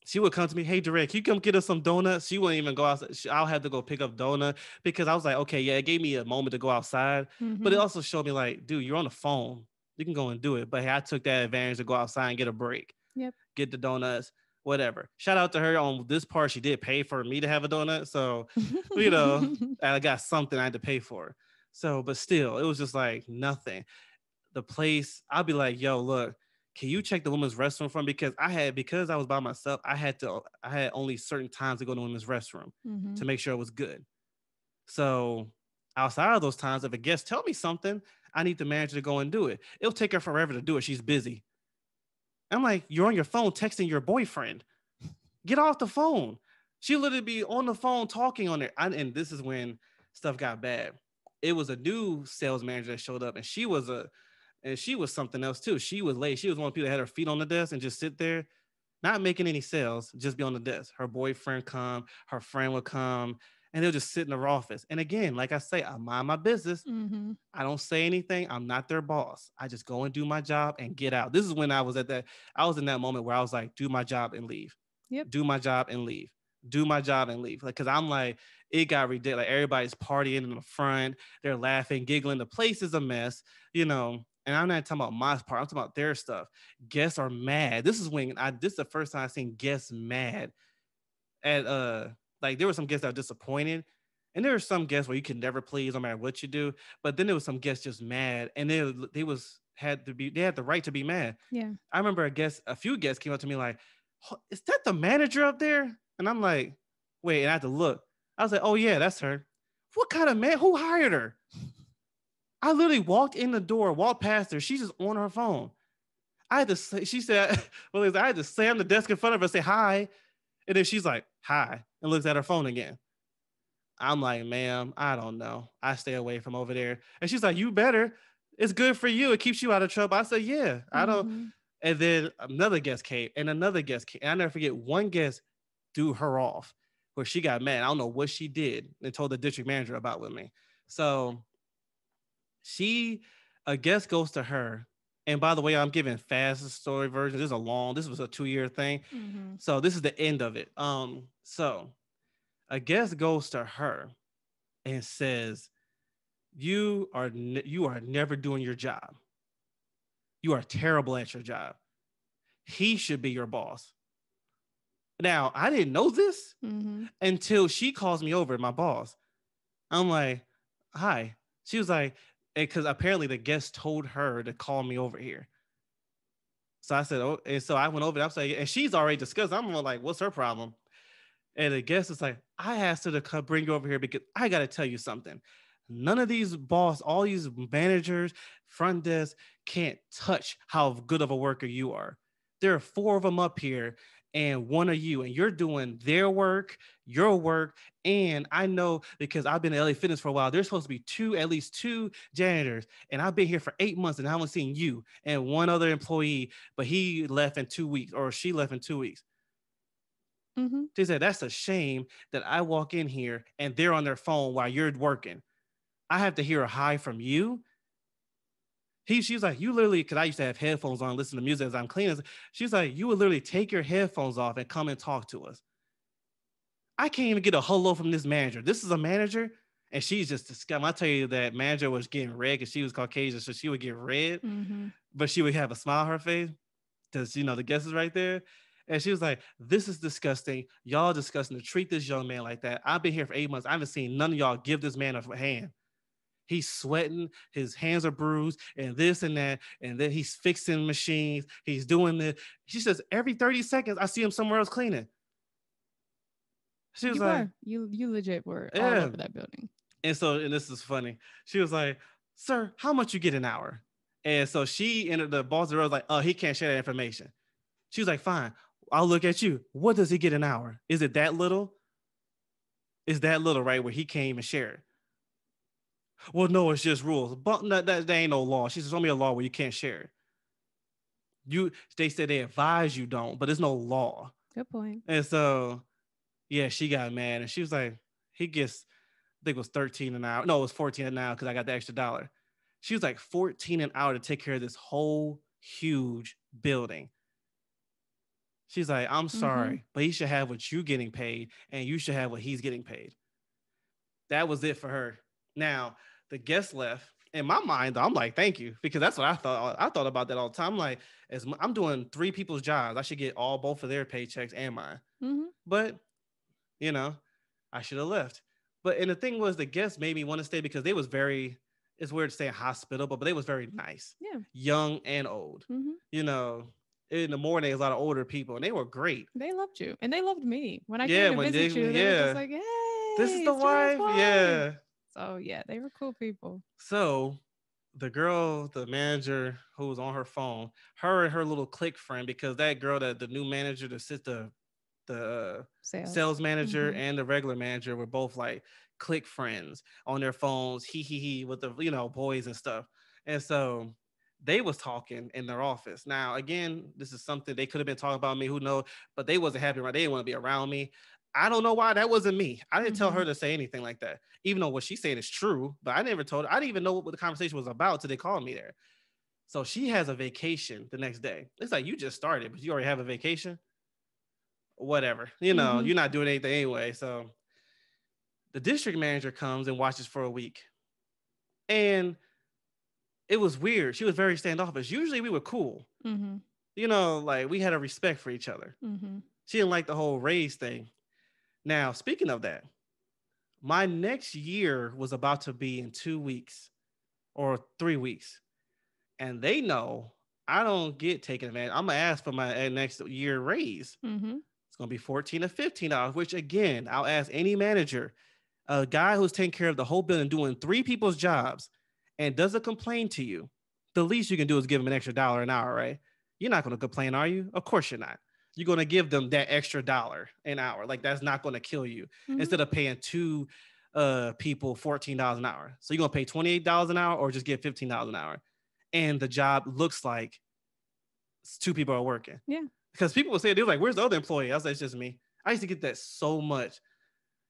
S2: She would come to me, hey, Direct, can you come get us some donuts? She wouldn't even go outside. I'll have to go pick up donut because I was like, okay, yeah, it gave me a moment to go outside, but it
S3: Mhm.
S2: also showed me like, dude, you're on the phone. You can go and do it. But hey, I took that advantage to go outside and get a break.
S3: Yep.
S2: Get the donuts, whatever. Shout out to her on this part. She did pay for me to have a donut. So, you know, [laughs] I got something I had to pay for. So, but still, it was just like nothing. The place, I'll be like, yo, look, can you check the women's restroom for me? Because I had, because I was by myself, I had to, I had only certain times to go to the women's restroom
S3: Mhm.
S2: to make sure it was good. So outside of those times, if a guest tell me something, I need the manager to go and do it. It'll take her forever to do it. She's busy. I'm like, you're on your phone texting your boyfriend. Get off the phone. She literally be on the phone talking on it. I, and this is when stuff got bad. It was a new sales manager that showed up, and she was a, and she was something else too. She was late. She was one of the people that had her feet on the desk and just sit there, not making any sales, just be on the desk. Her boyfriend come, her friend would come, and they'll just sit in their office. And again, like I say, I mind my business.
S3: Mhm.
S2: I don't say anything. I'm not their boss. I just go and do my job and get out. This is when I was at that. I was in that moment where I was like, do my job and leave.
S3: Yep.
S2: Do my job and leave. Do my job and leave. Like, cause I'm like, it got ridiculous. Like everybody's partying in the front. They're laughing, giggling. The place is a mess, you know. And I'm not talking about my part. I'm talking about their stuff. Guests are mad. This is when I. This is the first time I've seen guests mad. At uh, like there were some guests that were disappointed, and there were some guests where you can never please, no matter what you do. But then there was some guests just mad, and they they was had to be they had the right to be mad.
S3: Yeah.
S2: I remember a guest, a few guests came up to me like, "Ho- "Is that the manager up there?" And I'm like, "Wait," and I had to look. I was like, "Oh yeah, that's her." What kind of man? Who hired her? I literally walked in the door, walked past her. She's just on her phone. I had to say, she said, [laughs] well, I had to slam the desk in front of her, say hi. And then she's like, hi, and looks at her phone again. I'm like, ma'am, I don't know. I stay away from over there. And she's like, you better. It's good for you. It keeps you out of trouble. I said, yeah, I don't.
S3: Mhm.
S2: And then another guest came, and another guest came. And I never forget one guest threw her off where she got mad. I don't know what she did and told the district manager about with me. So she, a guest goes to her. And by the way, I'm giving fast story version. This is a long, this was a two year thing.
S3: Mhm.
S2: So this is the end of it. Um, so a guest goes to her and says, "You are ne- you are never doing your job. You are terrible at your job. He should be your boss." Now I didn't know this
S3: Mhm.
S2: until she calls me over, my boss. I'm like, "Hi." She was like, because apparently the guest told her to call me over here. So I said, oh, and so I went over there. I'm saying, and she's already discussed. I'm like, what's her problem? And the guest is like, I asked her to come bring you over here because I got to tell you something. None of these boss, all these managers, front desk can't touch how good of a worker you are. There are four of them up here and one of you, and you're doing their work, your work. And I know because I've been at LA Fitness for a while, there's supposed to be two, at least two janitors. And I've been here for eight months and I haven't seen you and one other employee, but he left in two weeks or she left in two weeks.
S3: Mm-hmm.
S2: She said, That's a shame that I walk in here and they're on their phone while you're working. I have to hear a hi from you. He, she's like, you literally, because I used to have headphones on, listen to music as I'm cleaning. She's like, you would literally take your headphones off and come and talk to us. I can't even get a hello from this manager. This is a manager, and she's just disgusting. I tell you that manager was getting red because she was Caucasian, so she would get red
S3: Mhm.
S2: but she would have a smile on her face because you know the guest is right there. And she was like, This is disgusting. Y'all disgusting to treat this young man like that. I've been here for eight months. I haven't seen none of y'all give this man a hand. He's sweating, his hands are bruised, and this and that. And then he's fixing machines. He's doing this. She says, Every 30 seconds, I see him somewhere else cleaning. She was
S3: You
S2: like,
S3: were. You you legit were all over that building.
S2: and so, and this is funny. She was like, "Sir, how much you get an hour?" And so she and the boss of the road like, "Oh, he can't share that information." She was like, "Fine, I'll look at you. What does he get an hour? Is it that little? Is that little right where he can't even share it?" Well, no, it's just rules. But no, that, that ain't no law. She says, "Show me a law where you can't share it." You, they said they advise you don't, but there's no law.
S3: Good point.
S2: And so, yeah, she got mad and she was like, he gets, I think it was 13 an hour. No, it was 14 an hour because I got the extra dollar. She was like 14 an hour to take care of this whole huge building. She's like, I'm sorry, mm-hmm. but he should have what you're getting paid and you should have what he's getting paid. That was it for her. Now, the guest left in my mind, I'm like, thank you, because that's what I thought. I thought about that all the time. I'm like, as I'm doing three people's jobs, I should get all both of their paychecks and mine.
S3: hmm
S2: But you know, I should have left. But and the thing was, the guests made me want to stay because they was very. It's weird to say hospitable, but they was very nice,
S3: Yeah.
S2: young and old.
S3: hmm
S2: You know, in the morning, a lot of older people, and they were great.
S3: They loved you, and they loved me when I
S2: Yeah,
S3: came to visit
S2: they-
S3: you. They were
S2: yeah.
S3: just like, "Hey,
S2: This is the wife, yeah.
S3: So yeah, they were cool people.
S2: So the girl, the manager who was on her phone, her and her little clique friend, because that girl, that the new manager, the sister, the
S3: Sales.
S2: sales manager
S3: Mhm.
S2: and the regular manager were both like click friends on their phones, he he he with the you know boys and stuff. And so they was talking in their office. Now again, this is something they could have been talking about me, who knows, but they wasn't happy. Right? They didn't want to be around me. I don't know why that wasn't me. I didn't tell her to say anything like that, even though what she's saying is true. But I never told her. I didn't even know what the conversation was about till they called me there. So she has a vacation the next day. It's like you just started, but you already have a vacation. Whatever, you know,
S3: Mhm.
S2: you're not doing anything anyway. So the district manager comes and watches for a week, and it was weird. She was very standoffish. Usually we were cool,
S3: hmm
S2: you know, like we had a respect for each other.
S3: hmm
S2: She didn't like the whole raise thing. Now, speaking of that, my next year was about to be in two weeks or three weeks. And they know I don't get taken advantage. I'm gonna ask for my uh, next year raise.
S3: hmm
S2: It's gonna be 14 to 15 dollars, which again, I'll ask any manager, a guy who's taking care of the whole building, doing three people's jobs, and doesn't complain to you. The least you can do is give him an extra dollar an hour, right? You're not gonna complain, are you? Of course you're not. You're gonna give them that extra dollar an hour. Like that's not gonna kill you.
S3: Mhm.
S2: Instead of paying two uh people $14 an hour. So you're gonna pay $28 an hour or just get $15 an hour. And the job looks like two people are working.
S3: Yeah.
S2: Because people will say they're like, where's the other employee? I was like, it's just me. I used to get that so much.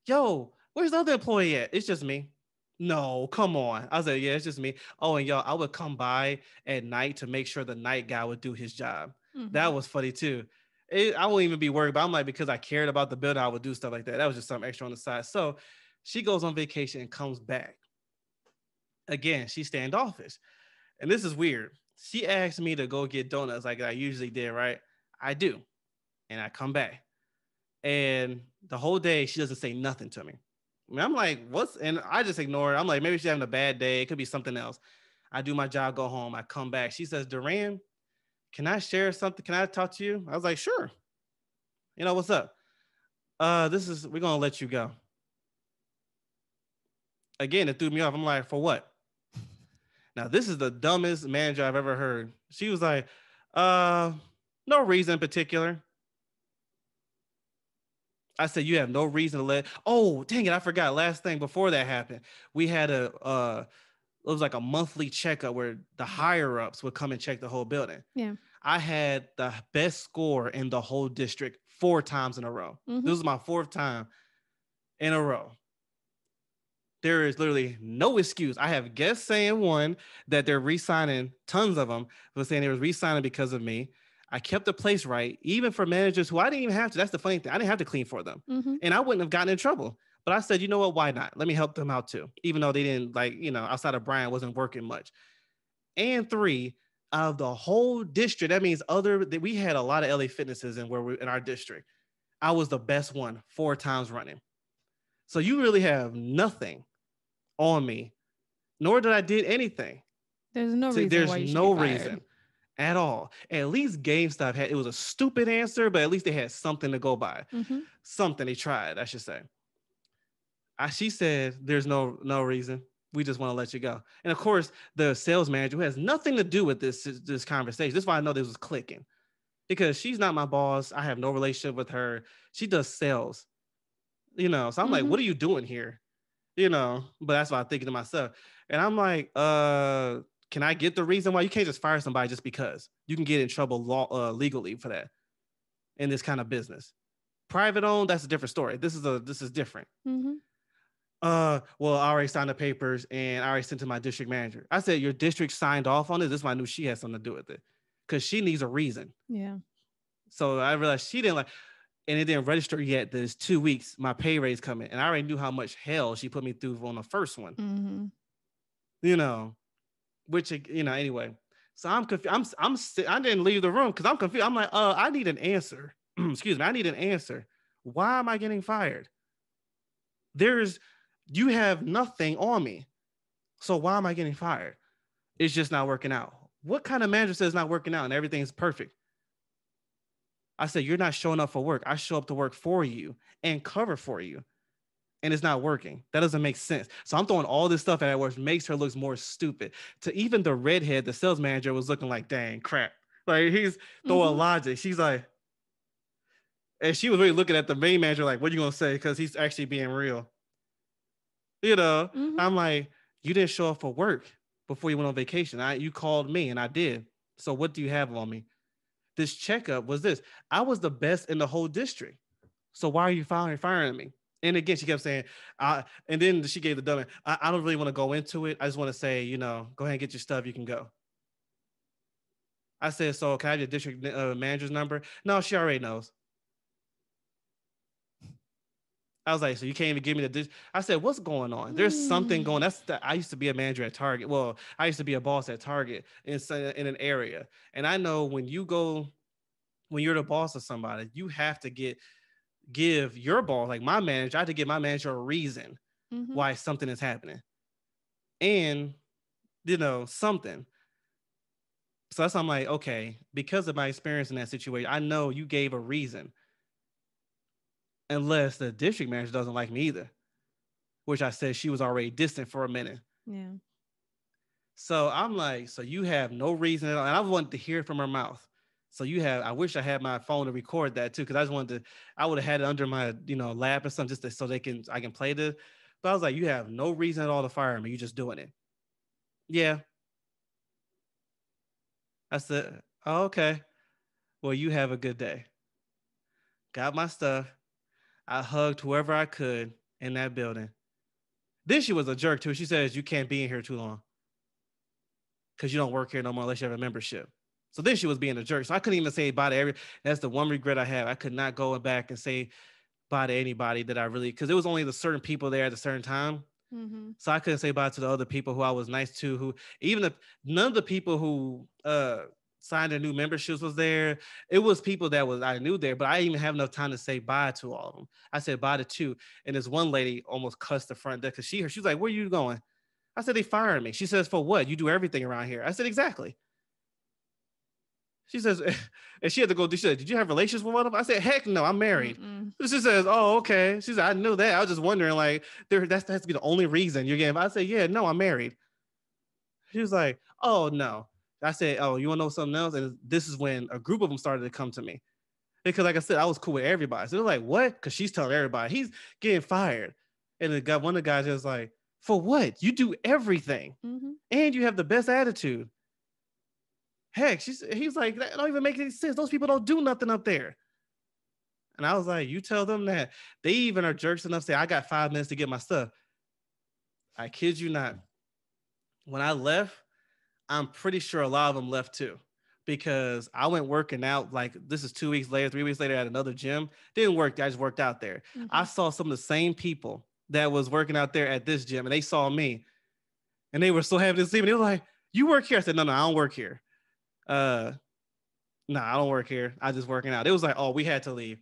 S2: Yo, where's the other employee at? It's just me. No, come on. I was like, yeah, it's just me. Oh, and y'all, I would come by at night to make sure the night guy would do his job. That
S3: Mhm.
S2: was funny too. It, I won't even be worried, but I'm like, because I cared about the building, I would do stuff like that. That was just something extra on the side. So she goes on vacation and comes back. Again, she's standoffish. And this is weird. She asked me to go get donuts like I usually did, right? I do. And I come back. And the whole day, she doesn't say nothing to me. I mean, I'm like, what's, and I just ignore it. I'm like, maybe she's having a bad day. It could be something else. I do my job, go home. I come back. She says, Durand, can I share something? Can I talk to you? I was like, sure. You know, what's up? Uh, this is, we're going to let you go. Again, it threw me off. I'm like, for what? [laughs] Now, this is the dumbest manager I've ever heard. She was like, uh, no reason in particular. I said, you have no reason to let. Oh, dang it. I forgot. Last thing before that happened, we had a, uh, it was like a monthly checkup where the higher ups would come and check the whole building.
S3: Yeah.
S2: I had the best score in the whole district four times in a row.
S3: Mhm.
S2: This was my fourth time in a row. There is literally no excuse. I have guests saying one that they're re-signing, tons of them was saying they were re-signing because of me. I kept the place right, even for managers who I didn't even have to. That's the funny thing. I didn't have to clean for them
S3: Mhm.
S2: and I wouldn't have gotten in trouble. But I said, you know what? Why not? Let me help them out too, even though they didn't like, you know, outside of Brian wasn't working much. And three, out of the whole district, that means other that we had a lot of LA fitnesses in where we in our district. I was the best one four times running. So you really have nothing on me, nor did I did anything.
S3: There's no
S2: See,
S3: reason
S2: there's no reason at all. At least GameStop had it was a stupid answer, but at least they had something to go by
S3: Mhm.
S2: something they tried, I should say. I, she said, "There's no no reason. We just want to let you go." And of course, the sales manager who has nothing to do with this this conversation. This is why I know this was clicking, because she's not my boss. I have no relationship with her. She does sales, you know. So I'm like,
S3: Mhm.
S2: "What are you doing here?" You know. But that's what I'm thinking to myself, and I'm like, "Uh." Can I get the reason why you can't just fire somebody just because you can get in trouble law uh, legally for that in this kind of business? private owned that's a different story this is a this is different
S3: Mhm.
S2: Uh well i already signed the papers and i already sent to my district manager i said your district signed off on it this is why i knew she had something to do with it because she needs a reason
S3: Yeah.
S2: so i realized she didn't like and it didn't register yet it's two weeks my pay raise coming and i already knew how much hell she put me through on the first one
S3: hmm
S2: you know which you know anyway. So I'm confused. I'm I'm I didn't leave the room because I'm confused. I'm like, uh, I need an answer. [clears throat] Excuse me, I need an answer. Why am I getting fired? There's you have nothing on me. So why am I getting fired? It's just not working out. What kind of manager says not working out and everything's perfect? I said, You're not showing up for work. I show up to work for you and cover for you. And it's not working. That doesn't make sense. So I'm throwing all this stuff at her, which makes her look more stupid. To even the redhead, the sales manager was looking like, dang crap. Like he's throwing
S3: Mhm.
S2: logic. She's like, and she was really looking at the main manager, like, what are you gonna say? Because he's actually being real. You know,
S3: Mhm.
S2: I'm like, you didn't show up for work before you went on vacation. I you called me and I did. So what do you have on me? This checkup was this. I was the best in the whole district. So why are you firing firing me? And again, she kept saying, I and then she gave the dumb. I, I don't really want to go into it. I just want to say, you know, go ahead and get your stuff. You can go. I said, so can I have your district uh, manager's number? No, she already knows. I was like, so you can't even give me the. Dis-? I said, what's going on? There's something going. That's the, I used to be a manager at Target. Well, I used to be a boss at Target in in an area, and I know when you go, when you're the boss of somebody, you have to get give your boss, like my manager, I had to give my manager a reason
S3: Mhm.
S2: why something is happening, and you know something. So that's why I'm like, okay, because of my experience in that situation, I know you gave a reason unless the district manager doesn't like me either, which I said she was already distant for a minute.
S3: Yeah.
S2: So I'm like, so you have no reason at all. And I wanted to hear it from her mouth. So you have, I wish I had my phone to record that too, because I just wanted to, I would have had it under my, you know, lap or something just to, so they can, I can play this. But I was like, you have no reason at all to fire me. You're just doing it. Yeah. I said, oh, okay. Well, you have a good day. Got my stuff. I hugged whoever I could in that building. Then she was a jerk too. She says, You can't be in here too long because you don't work here no more unless you have a membership. So then she was being a jerk. So I couldn't even say bye to every. That's the one regret I have. I could not go back and say bye to anybody that I really, because it was only the certain people there at a certain time.
S3: Mm-hmm.
S2: So I couldn't say bye to the other people who I was nice to, who even if none of the people who uh signed their new memberships was there. It was people that was I knew there, but I didn't even have enough time to say bye to all of them. I said bye to two. And this one lady almost cussed the front desk because she she was like, Where are you going? I said, They fired me. She says, For what? You do everything around here. I said, Exactly. She says, [laughs] and she had to go. She said, "Did you have relations with one of them?" I said, "Heck no, I'm married."
S3: Mm-mm.
S2: She says, "Oh, okay." She said, "I knew that. I was just wondering, like, there that's that has to be the only reason you're getting." I said, "Yeah, no, I'm married." She was like, "Oh no." I said, "Oh, you want to know something else?" And this is when a group of them started to come to me because, like I said, I was cool with everybody. So they're like, "What?" Because she's telling everybody he's getting fired, and the guy, one of the guys, was like, "For what? You do everything,
S3: Mm-hmm.
S2: and you have the best attitude." Heck, she's he's like, that don't even make any sense. Those people don't do nothing up there. And I was like, you tell them that. They even are jerks enough to say, I got five minutes to get my stuff. I kid you not. When I left, I'm pretty sure a lot of them left too. Because I went working out like this is two weeks later, three weeks later at another gym. Didn't work. I just worked out there. I saw some of the same people that was working out there at this gym and they saw me and they were so happy to see me. They were like, You work here? I said, No, no, I don't work here uh no nah, i don't work here i just working out it was like oh we had to leave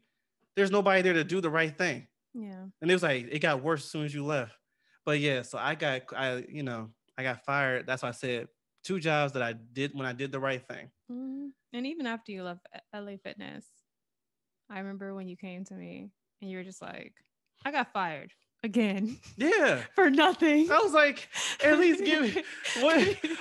S2: there's nobody there to do the right thing
S3: Yeah.
S2: and it was like it got worse as soon as you left but yeah so i got i you know i got fired that's why i said two jobs that i did when i did the right thing
S3: Mhm. And even after you left LA Fitness, I remember when you came to me and you were just like, I got fired again
S2: yeah [laughs]
S3: for nothing.
S2: i was like at least give me [laughs] what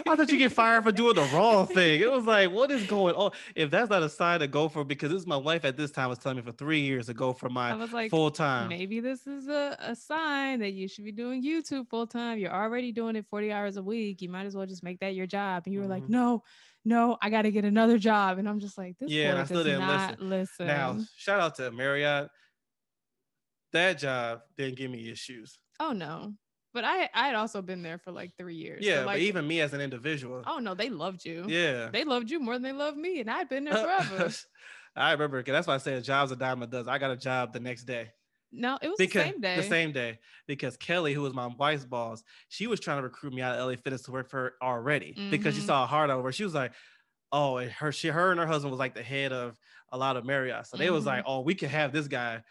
S2: i thought you get fired for doing the wrong thing it was like what is going on if that's not a sign to go for because this is my wife at this time was telling me for three years to go for
S3: I
S2: my
S3: was like,
S2: full time
S3: maybe this is a, a sign that you should be doing YouTube full time. You're already doing it 40 hours a week. You might as well just make that your job. And you were like,
S2: Mhm.
S3: no, no, I got to get another job. And I'm just like, this
S2: Yeah,
S3: boy
S2: I still
S3: does
S2: didn't
S3: not listen.
S2: Now, shout out to Marriott. That job didn't give me issues.
S3: oh no. But I I had also been there for like three years. So,
S2: Yeah,
S3: like,
S2: but even me as an individual.
S3: oh no, they loved you.
S2: yeah.
S3: They loved you more than they loved me. And I'd been there forever. [laughs]
S2: I remember that's why I said job's a dime a dozen. I got a job the next day.
S3: No, it was
S2: because
S3: the same day.
S2: the same day because Kelly, who was my wife's boss, she was trying to recruit me out of LA Fitness to work for her already because she
S3: Mhm.
S2: saw how hard over. She was like, "Oh, and her she her and her husband was like the head of a lot of Marriott, so they was
S3: Mhm.
S2: like, oh, we can have this guy."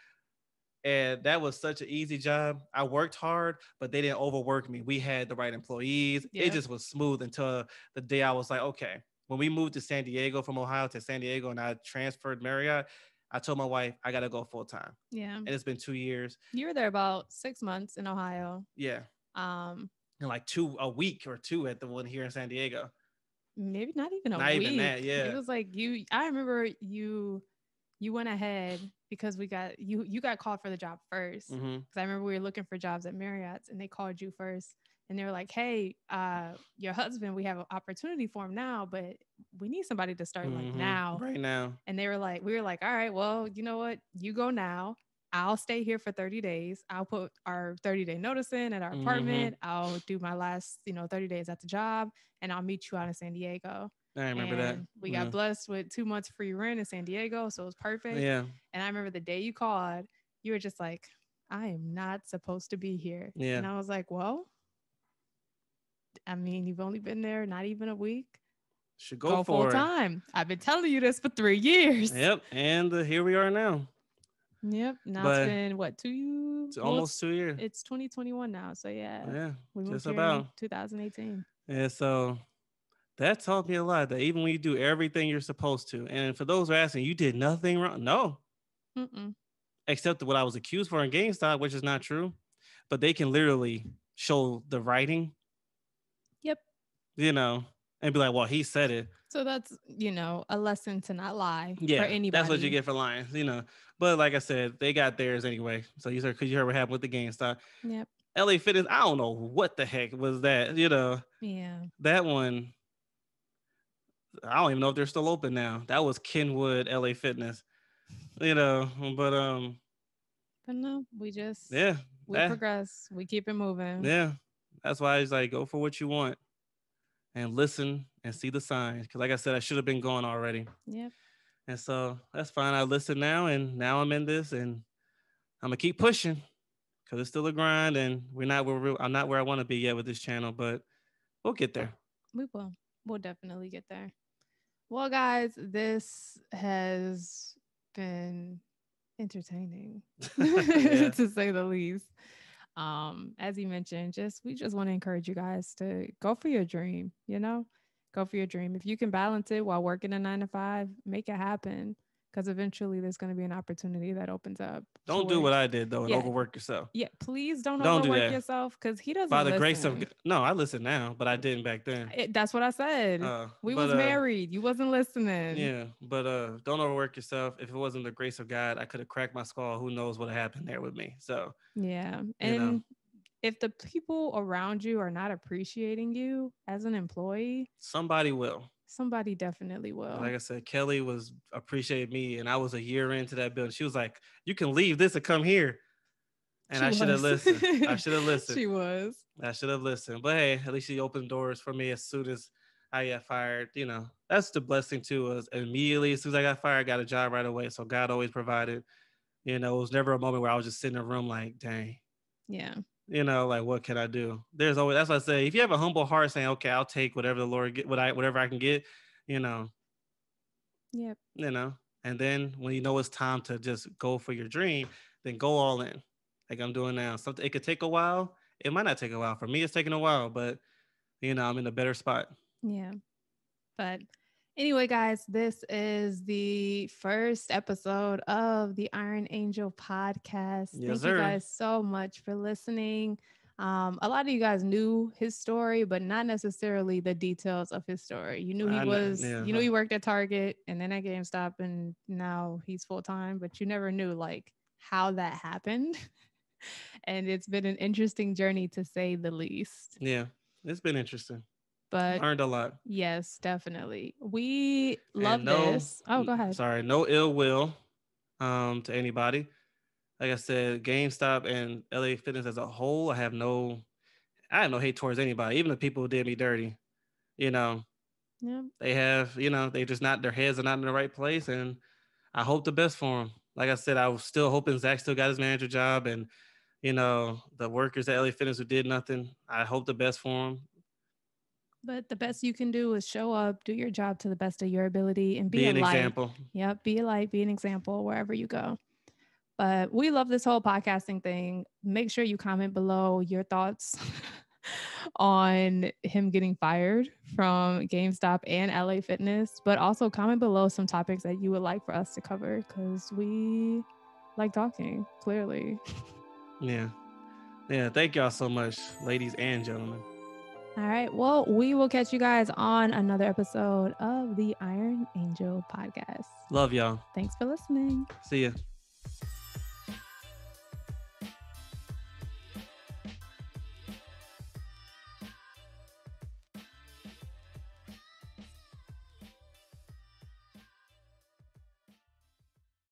S2: And that was such an easy job. I worked hard, but they didn't overwork me. We had the right employees.
S3: Yeah.
S2: It just was smooth until the day I was like, okay. When we moved to San Diego from Ohio to San Diego and I transferred Marriott, I told my wife I gotta go full time.
S3: yeah.
S2: And it's been two years.
S3: You were there about six months in Ohio.
S2: Yeah.
S3: Um,
S2: And like two a week or two at the one here in San Diego.
S3: maybe not even a
S2: Not
S3: week.
S2: even that, yeah.
S3: It was like you I remember you you went ahead because we got you you got called for the job 1st because
S2: hmm
S3: I remember we were looking for jobs at Marriott's and they called you first and they were like, "Hey, uh, your husband, we have an opportunity for him now, but we need somebody to start like
S2: Mhm.
S3: now."
S2: Right now.
S3: And they were like, "We were like, all right, well, you know what? You go now. I'll stay here for 30 days. I'll put our 30 day notice in at our
S2: Mhm.
S3: apartment. I'll do my last, you know, 30 days at the job, and I'll meet you out in San Diego."
S2: I remember that.
S3: And We
S2: yeah.
S3: got blessed with two months free rent in San Diego, so it was perfect.
S2: Yeah.
S3: And I remember the day you called, you were just like, I am not supposed to be here.
S2: Yeah.
S3: And I was like, well, I mean, you've only been there not even a week.
S2: Should go,
S3: full
S2: for it.
S3: time. I've been telling you this for three years.
S2: Yep. And uh, here we are now.
S3: Yep. Now
S2: But
S3: it's been what two years?
S2: It's almost two years.
S3: It's 2021 now. So yeah,
S2: yeah.
S3: we moved
S2: just about.
S3: 2018.
S2: Yeah. so that taught me a lot that even when you do everything you're supposed to, and for those who are asking, you did nothing wrong. No,
S3: Mm-mm.
S2: except what I was accused for in GameStop, which is not true. But they can literally show the writing,
S3: Yep.
S2: you know, and be like, well, he said it.
S3: So that's you know a lesson to not lie
S2: Yeah,
S3: for anybody.
S2: that's what you get for lying, you know. But like I said, they got theirs anyway. So you said, because you heard what happened with the GameStop.
S3: Yep.
S2: LA Fitness, I don't know what the heck was that, you know.
S3: Yeah.
S2: that one i don't even know if they're still open now that was kenwood la fitness you know but um
S3: But no, we just
S2: yeah
S3: we
S2: that-
S3: progress. We keep it moving.
S2: yeah that's why it's like go for what you want and listen and see the signs because like i said i should have been going already
S3: Yep.
S2: and so that's fine i listen now and now i'm in this and i'm gonna keep pushing because it's still a grind and we're not where we're, i'm not where i want to be yet with this channel but we'll get there
S3: We will. We'll definitely get there. Well, guys, this has been entertaining [laughs] [laughs] to say the least. Um, as you mentioned, just we just want to encourage you guys to go for your dream, you know, go for your dream. If you can balance it while working a nine to five, make it happen. Because eventually there's going to be an opportunity that opens up.
S2: don't do what i did though and
S3: Yeah.
S2: overwork yourself
S3: Yeah, please don't,
S2: Don't do
S3: overwork
S2: that.
S3: yourself because he doesn't.
S2: by the grace of
S3: listen.
S2: No, I listen now, but I didn't back then.
S3: It- that's what I said.
S2: Uh,
S3: we
S2: but,
S3: was
S2: uh,
S3: married. You wasn't listening.
S2: Yeah, but uh, don't overwork yourself. If it wasn't the grace of God, I could have cracked my skull. Who knows what happened there with me? So
S3: Yeah.
S2: You
S3: And
S2: know.
S3: if the people around you are not appreciating you as an employee,
S2: somebody will.
S3: Somebody definitely will.
S2: Like I said, Kelly was appreciated me, and I was a year into that building. She was like, "You can leave this and come here," and
S3: She
S2: I should have listened. I should have [laughs] listened.
S3: She was.
S2: I should have listened. But hey, at least she opened doors for me as soon as I got fired. You know, that's the blessing too. Was immediately as soon as I got fired, I got a job right away. So God always provided. You know, it was never a moment where I was just sitting in a room like, dang,
S3: Yeah.
S2: You know, like what can I do? There's always that's what I say. If you have a humble heart saying, okay, I'll take whatever the Lord get, what I whatever I can get, you know,
S3: Yep.
S2: you know, and then when you know it's time to just go for your dream, then go all in, like I'm doing now. Something it could take a while. It might not take a while. For me, it's taking a while, but you know, I'm in a better spot.
S3: Yeah. But anyway, guys, this is the first episode of the Iron Angel podcast.
S2: Yes,
S3: Thank
S2: sir.
S3: you guys so much for listening. Um, a lot of you guys knew his story, but not necessarily the details of his story. You knew he
S2: know,
S3: was,
S2: yeah.
S3: you knew he worked at Target and then at GameStop, and now he's full time, but you never knew like how that happened. [laughs] and it's been an interesting journey to say the least.
S2: Yeah, it's been interesting.
S3: But
S2: Learned a lot.
S3: Yes, definitely. We love
S2: And no-
S3: this. Oh, go ahead.
S2: Sorry, no ill will um to anybody. Like I said, GameStop and LA Fitness as a whole, I have no I have no hate towards anybody, even the people who did me dirty. You know,
S3: Yeah.
S2: they have, you know, they just not their heads are not in the right place and I hope the best for them. like I said, I was still hoping Zach still got his manager job, and you know the workers at LA Fitness who did nothing. I hope the best for him.
S3: But the best you can do is show up, do your job to the best of your ability, and be,
S2: Be
S3: a
S2: an
S3: light.
S2: example.
S3: Yep, be a light, be an example wherever you go. But we love this whole podcasting thing. Make sure you comment below your thoughts [laughs] on him getting fired from GameStop and LA Fitness, but also comment below some topics that you would like for us to cover because we like talking, clearly. [laughs]
S2: Yeah, yeah. Thank y'all so much, ladies and gentlemen.
S3: All right. Well, we will catch you guys on another episode of the Iron Angel podcast.
S2: Love y'all.
S3: Thanks for listening.
S2: See ya.